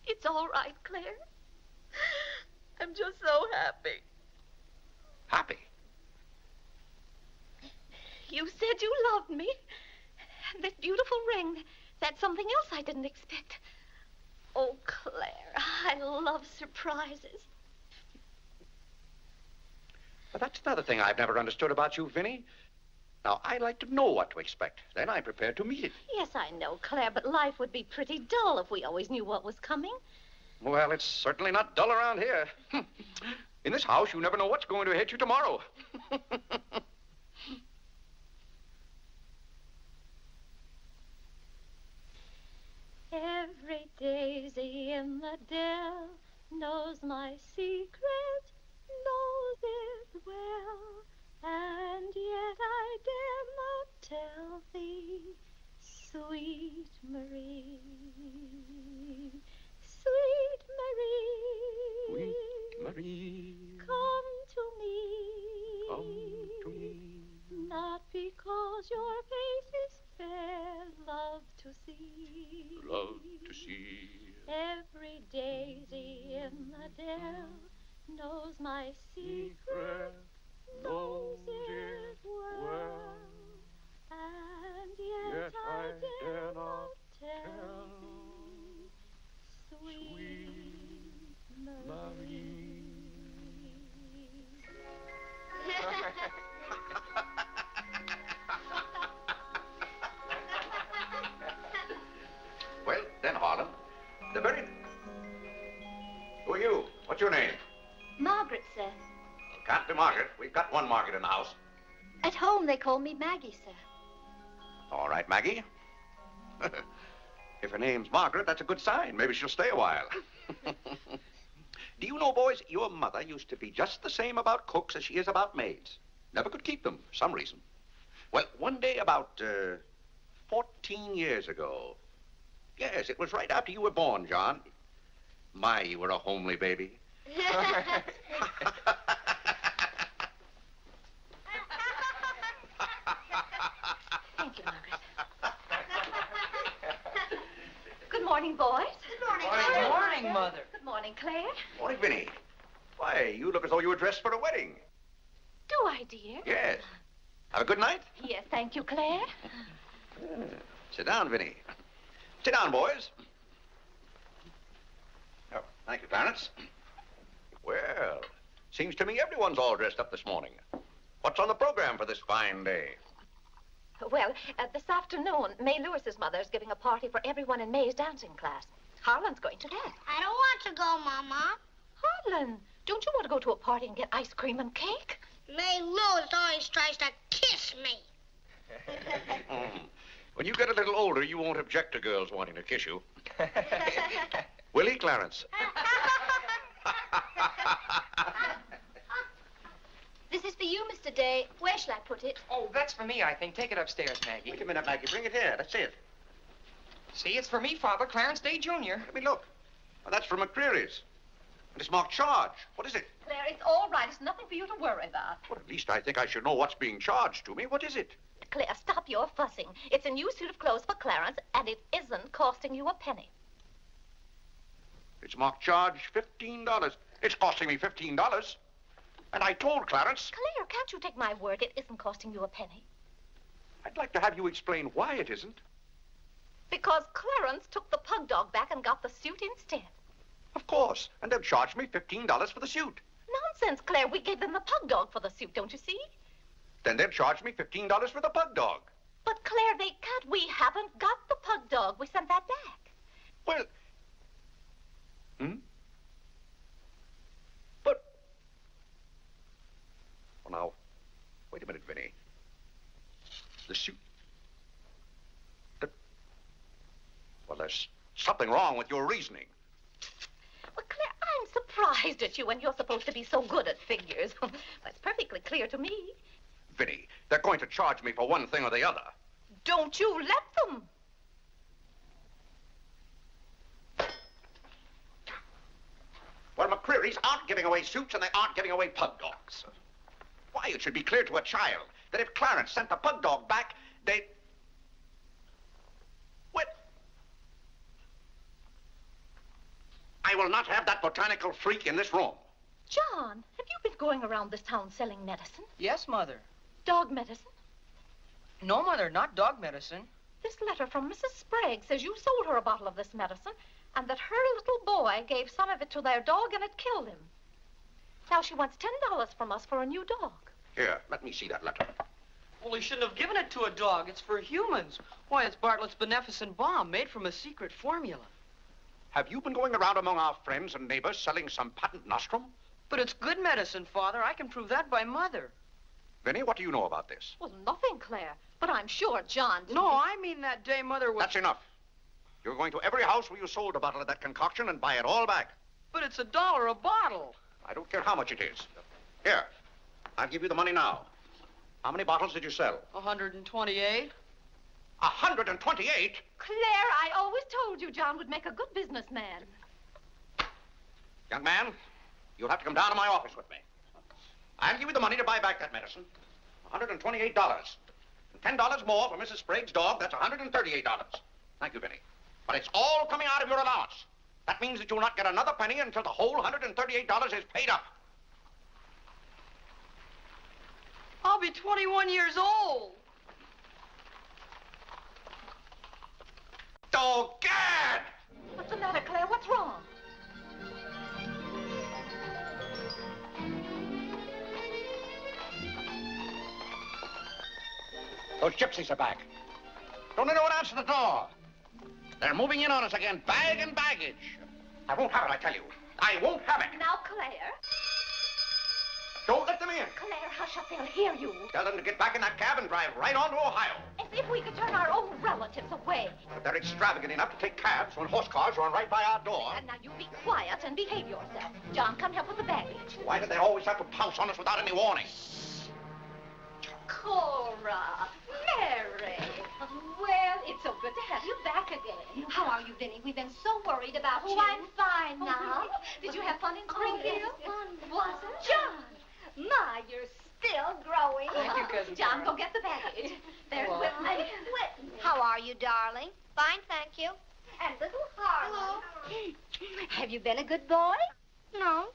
It's all right, Clare. I'm just so happy. Happy? You said you loved me. And that beautiful ring, that's something else I didn't expect. Oh, Clare, I love surprises. But that's another thing I've never understood about you, Vinnie. Now, I like to know what to expect. Then I'm prepared to meet it. Yes, I know, Clare, but life would be pretty dull if we always knew what was coming. Well, it's certainly not dull around here. In this house, you never know what's going to hit you tomorrow. Every daisy in the dell knows my secret, knows it well, and yet I dare not tell thee, sweet Marie, sweet Marie, Sweet Marie, come to me, come to me. not because your face is fair, love to see. Love to see. Every daisy in the dell knows my secret, knows it well, and yet, Yet I I dare dare not not tell thee, sweet Marie. well, then, Harlan, the very... Who are you? What's your name? Margaret, sir. Can't be Margaret. We've got one Margaret in the house. At home, they call me Maggie, sir. All right, Maggie. if her name's Margaret, that's a good sign. Maybe she'll stay a while. Do you know, boys, your mother used to be just the same about cooks as she is about maids. Never could keep them for some reason. Well, one day about uh, 14 years ago. Yes, it was right after you were born, John. My, you were a homely baby. Thank you, Margaret. Good morning, boys. Good morning, Good morning, Mother. Good morning, Clare. Morning, Vinnie. Why, you look as though you were dressed for a wedding. Do I, dear? Yes. Have a good night. Yes, thank you, Clare. Uh, sit down, Vinnie. Sit down, boys. Oh, thank you, Clarence. Well, seems to me everyone's all dressed up this morning. What's on the program for this fine day? Well, uh, this afternoon, May Lewis's mother is giving a party for everyone in May's dancing class. Harlan's going to that. I don't want to go, Mama. Harlan, don't you want to go to a party and get ice cream and cake? May Lewis always tries to kiss me. When you get a little older, you won't object to girls wanting to kiss you. Will he, Clarence? This is for you, Mr. Day. Where shall I put it? Oh, that's for me, I think. Take it upstairs, Maggie. Wait a minute, Maggie. Bring it here. Let's see it. See, it's for me, Father, Clarence Day Jr. Let me look. Well, that's from McCreery's. And it's marked charge. What is it? Clare, it's all right. It's nothing for you to worry about. Well, at least I think I should know what's being charged to me. What is it? Clare, stop your fussing. It's a new suit of clothes for Clarence, and it isn't costing you a penny. It's marked charge $15. It's costing me $15. And I told Clarence, Clare, can't you take my word? It isn't costing you a penny. I'd like to have you explain why it isn't. Because Clarence took the pug dog back and got the suit instead. Of course. And they'll charge me $15 for the suit. Nonsense, Clare. We gave them the pug dog for the suit, don't you see? Then they'll charge me $15 for the pug dog. But, Clare, they can't. We haven't got the pug dog. We sent that back. Well... Hmm? But... Well, now, wait a minute, Vinnie. The suit... The... Well, there's something wrong with your reasoning. Well, Clare, I'm surprised at you when you're supposed to be so good at figures. That's perfectly clear to me. Vinnie, they're going to charge me for one thing or the other. Don't you let them. Well, McCreery's aren't giving away suits and they aren't giving away pug dogs. Why, it should be clear to a child that if Clarence sent the pug dog back, they... What? I will not have that botanical freak in this room. John, have you been going around this town selling medicine? Yes, Mother. Dog medicine? No, Mother, not dog medicine. This letter from Mrs. Sprague says you sold her a bottle of this medicine and that her little boy gave some of it to their dog and it killed him. Now she wants $10 from us for a new dog. Here, let me see that letter. Well, he shouldn't have given it to a dog. It's for humans. Why, it's Bartlett's beneficent balm made from a secret formula. Have you been going around among our friends and neighbors selling some patent nostrum? But it's good medicine, Father. I can prove that by Mother. Vinnie, what do you know about this? Well, nothing, Clare. But I'm sure John didn't... No, I mean that day Mother was... That's enough. You're going to every house where you sold a bottle of that concoction and buy it all back. But it's a dollar a bottle. I don't care how much it is. Here, I'll give you the money now. How many bottles did you sell? 128. A hundred and twenty-eight? Clare, I always told you John would make a good businessman. Young man, you'll have to come down to my office with me. I'll give you the money to buy back that medicine. $128. And $10 more for Mrs. Sprague's dog. That's $138. Thank you, Vinnie. But it's all coming out of your allowance. That means that you'll not get another penny until the whole $138 is paid up. I'll be 21 years old. Dogad! What's the matter, Clare? What's wrong? Those gypsies are back. Don't anyone answer the door. They're moving in on us again, bag and baggage. I won't have it, I tell you. I won't have it. Now, Clare. Don't let them in. Clare, hush up. They'll hear you. Tell them to get back in that cab and drive right on to Ohio. As if we could turn our own relatives away. But they're extravagant enough to take cabs when horse cars run right by our door. And now you be quiet and behave yourself. John, come help with the baggage. Why do they always have to pounce on us without any warning? Cora, Mary. Well, it's so good to have you back again. How are you, Vinnie? We've been so worried about Oh, you. I'm fine Oh, now. Did you have fun in Oh, Springfield? yes, fun. Was it? John, my, you're still growing. Thank you, Cousin John, Cora. go get the package. There's Hello. Whitney. Whitney. How are you, darling? Fine, thank you. And little Harlan. Have you been a good boy? No.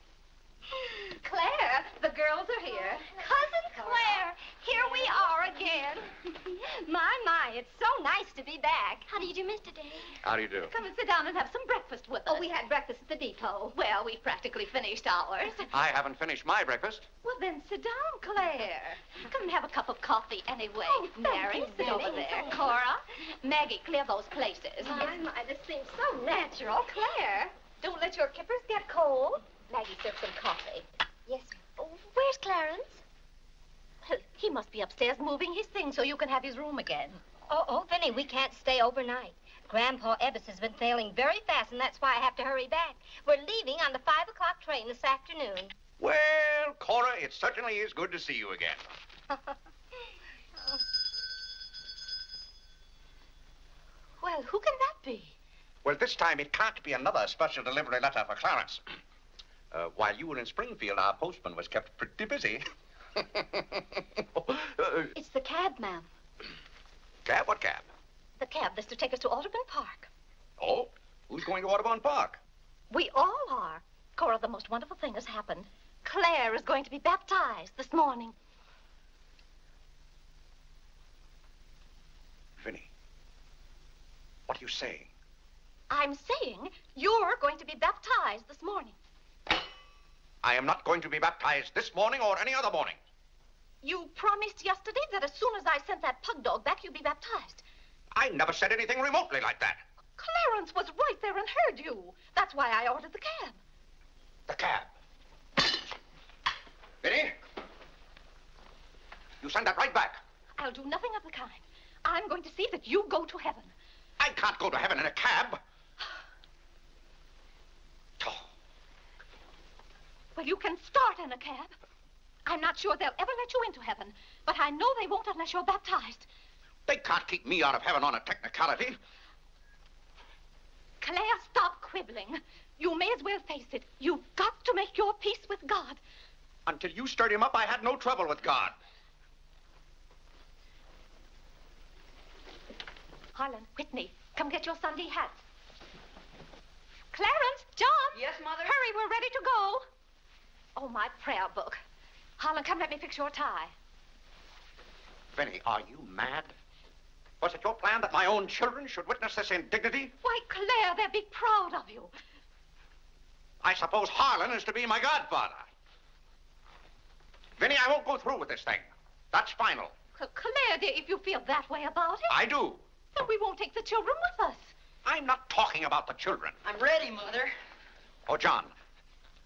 Clare, the girls are here. Cousin Clare, here we are again. my, my, it's so nice to be back. How do you do, Mr. Day? How do you do? Come and sit down and have some breakfast with us. Oh, we had breakfast at the depot. Well, we've practically finished ours. I haven't finished my breakfast. Well, then sit down, Clare. Come and have a cup of coffee anyway. Oh, Mary, you, sit over there. Oh. Cora, Maggie, clear those places. My, my, this seems so natural. Clare, don't let your kippers get cold. Maggie, serve some coffee. Yes, Oh, where's Clarence? Well, He must be upstairs moving his things so you can have his room again. Oh, oh, Vinnie, we can't stay overnight. Grandpa Ebbs has been failing very fast, and that's why I have to hurry back. We're leaving on the five o'clock train this afternoon. Well, Cora, it certainly is good to see you again. Well, who can that be. Well, this time it can't be another special delivery letter for Clarence. Uh, while you were in Springfield, our postman was kept pretty busy. It's the cab, ma'am. Cab? What cab? The cab that's to take us to Audubon Park. Oh, who's going to Audubon Park? We all are. Cora, the most wonderful thing has happened. Clare is going to be baptized this morning. Vinnie, what are you saying? I'm saying you're going to be baptized this morning. I am not going to be baptized this morning or any other morning. You promised yesterday that as soon as I sent that pug dog back, you'd be baptized. I never said anything remotely like that. Clarence was right there and heard you. That's why I ordered the cab. The cab. Vinnie, you send that right back. I'll do nothing of the kind. I'm going to see that you go to heaven. I can't go to heaven in a cab. Well, you can start in a cab. I'm not sure they'll ever let you into heaven, but I know they won't unless you're baptized. They can't keep me out of heaven on a technicality. Clare, stop quibbling. You may as well face it. You've got to make your peace with God. Until you stirred him up, I had no trouble with God. Harlan, Whitney, come get your Sunday hats. Clarence, John. Yes, Mother? Hurry, we're ready to go. Oh, my prayer book. Harlan, come let me fix your tie. Vinnie, are you mad? Was it your plan that my own children should witness this indignity? Why, Clare, they'll be proud of you. I suppose Harlan is to be my godfather. Vinnie, I won't go through with this thing. That's final. C- Clare, dear, if you feel that way about it, I do. then we won't take the children with us. I'm not talking about the children. I'm ready, Mother. Oh, John.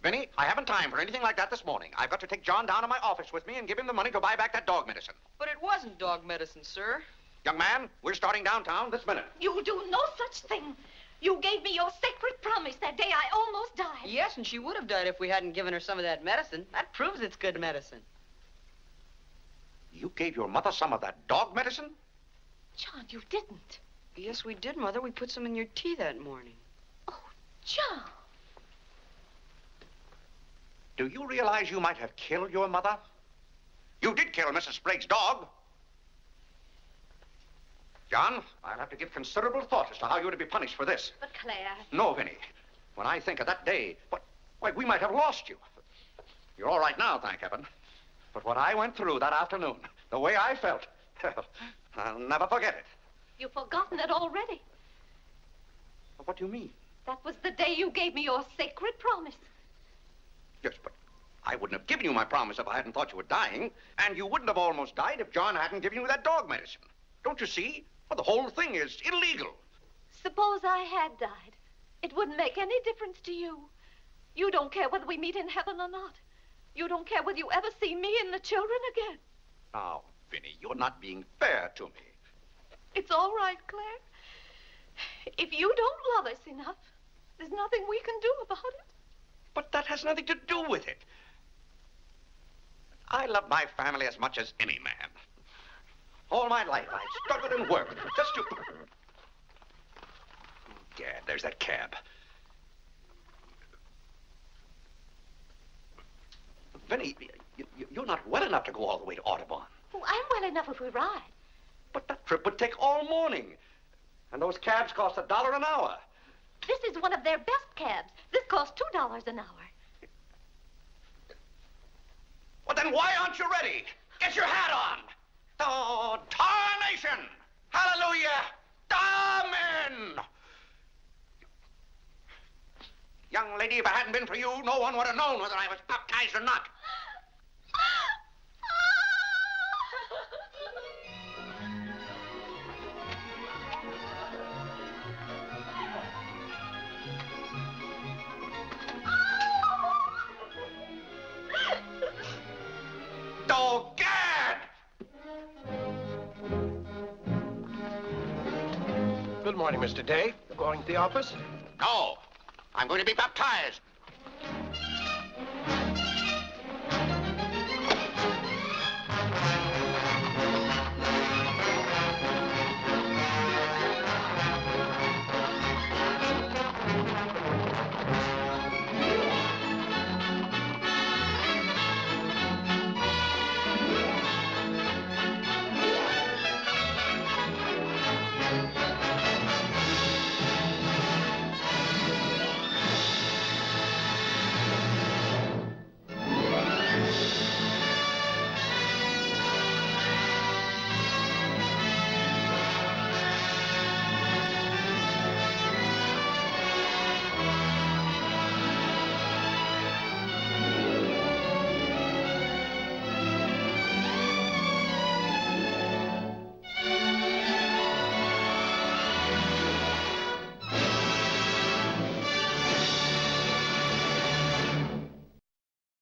Vinnie, I haven't time for anything like that this morning. I've got to take John down to my office with me and give him the money to buy back that dog medicine. But it wasn't dog medicine, sir. Young man, we're starting downtown this minute. You'll do no such thing. You gave me your sacred promise that day I almost died. Yes, and she would have died if we hadn't given her some of that medicine. That proves it's good medicine. You gave your mother some of that dog medicine? John, you didn't. Yes, we did, Mother. We put some in your tea that morning. Oh, John. Do you realize you might have killed your mother? You did kill Mrs. Sprague's dog. John, I'll have to give considerable thought as to how you're to be punished for this. But Clare, No, Vinnie. When I think of that day, what, why, we might have lost you. You're all right now, thank heaven. But what I went through that afternoon, the way I felt, I'll never forget it. you've forgotten it already. What do you mean? That was the day you gave me your sacred promise. Yes, but I wouldn't have given you my promise if I hadn't thought you were dying, and you wouldn't have almost died if John hadn't given you that dog medicine. Don't you see? Well, the whole thing is illegal. Suppose I had died. It wouldn't make any difference to you. You don't care whether we meet in heaven or not. You don't care whether you ever see me and the children again. Now, Vinnie, you're not being fair to me. It's all right, Clare. If you don't love us enough, there's nothing we can do about it. But that has nothing to do with it. I love my family as much as any man. All my life, I've struggled and worked just to... Gad, there's that cab. Vinnie, you, you're not well enough to go all the way to Audubon. Oh, I'm well enough if we ride. But that trip would take all morning. And those cabs cost a dollar an hour. This is one of their best cabs. This costs two dollars an hour. Well, then why aren't you ready? Get your hat on. Oh, tarnation! Hallelujah! Amen! Young lady, if it hadn't been for you, no one would have known whether I was baptized or not. morning, Mr. Day. Going to the office? No, I'm going to be baptized.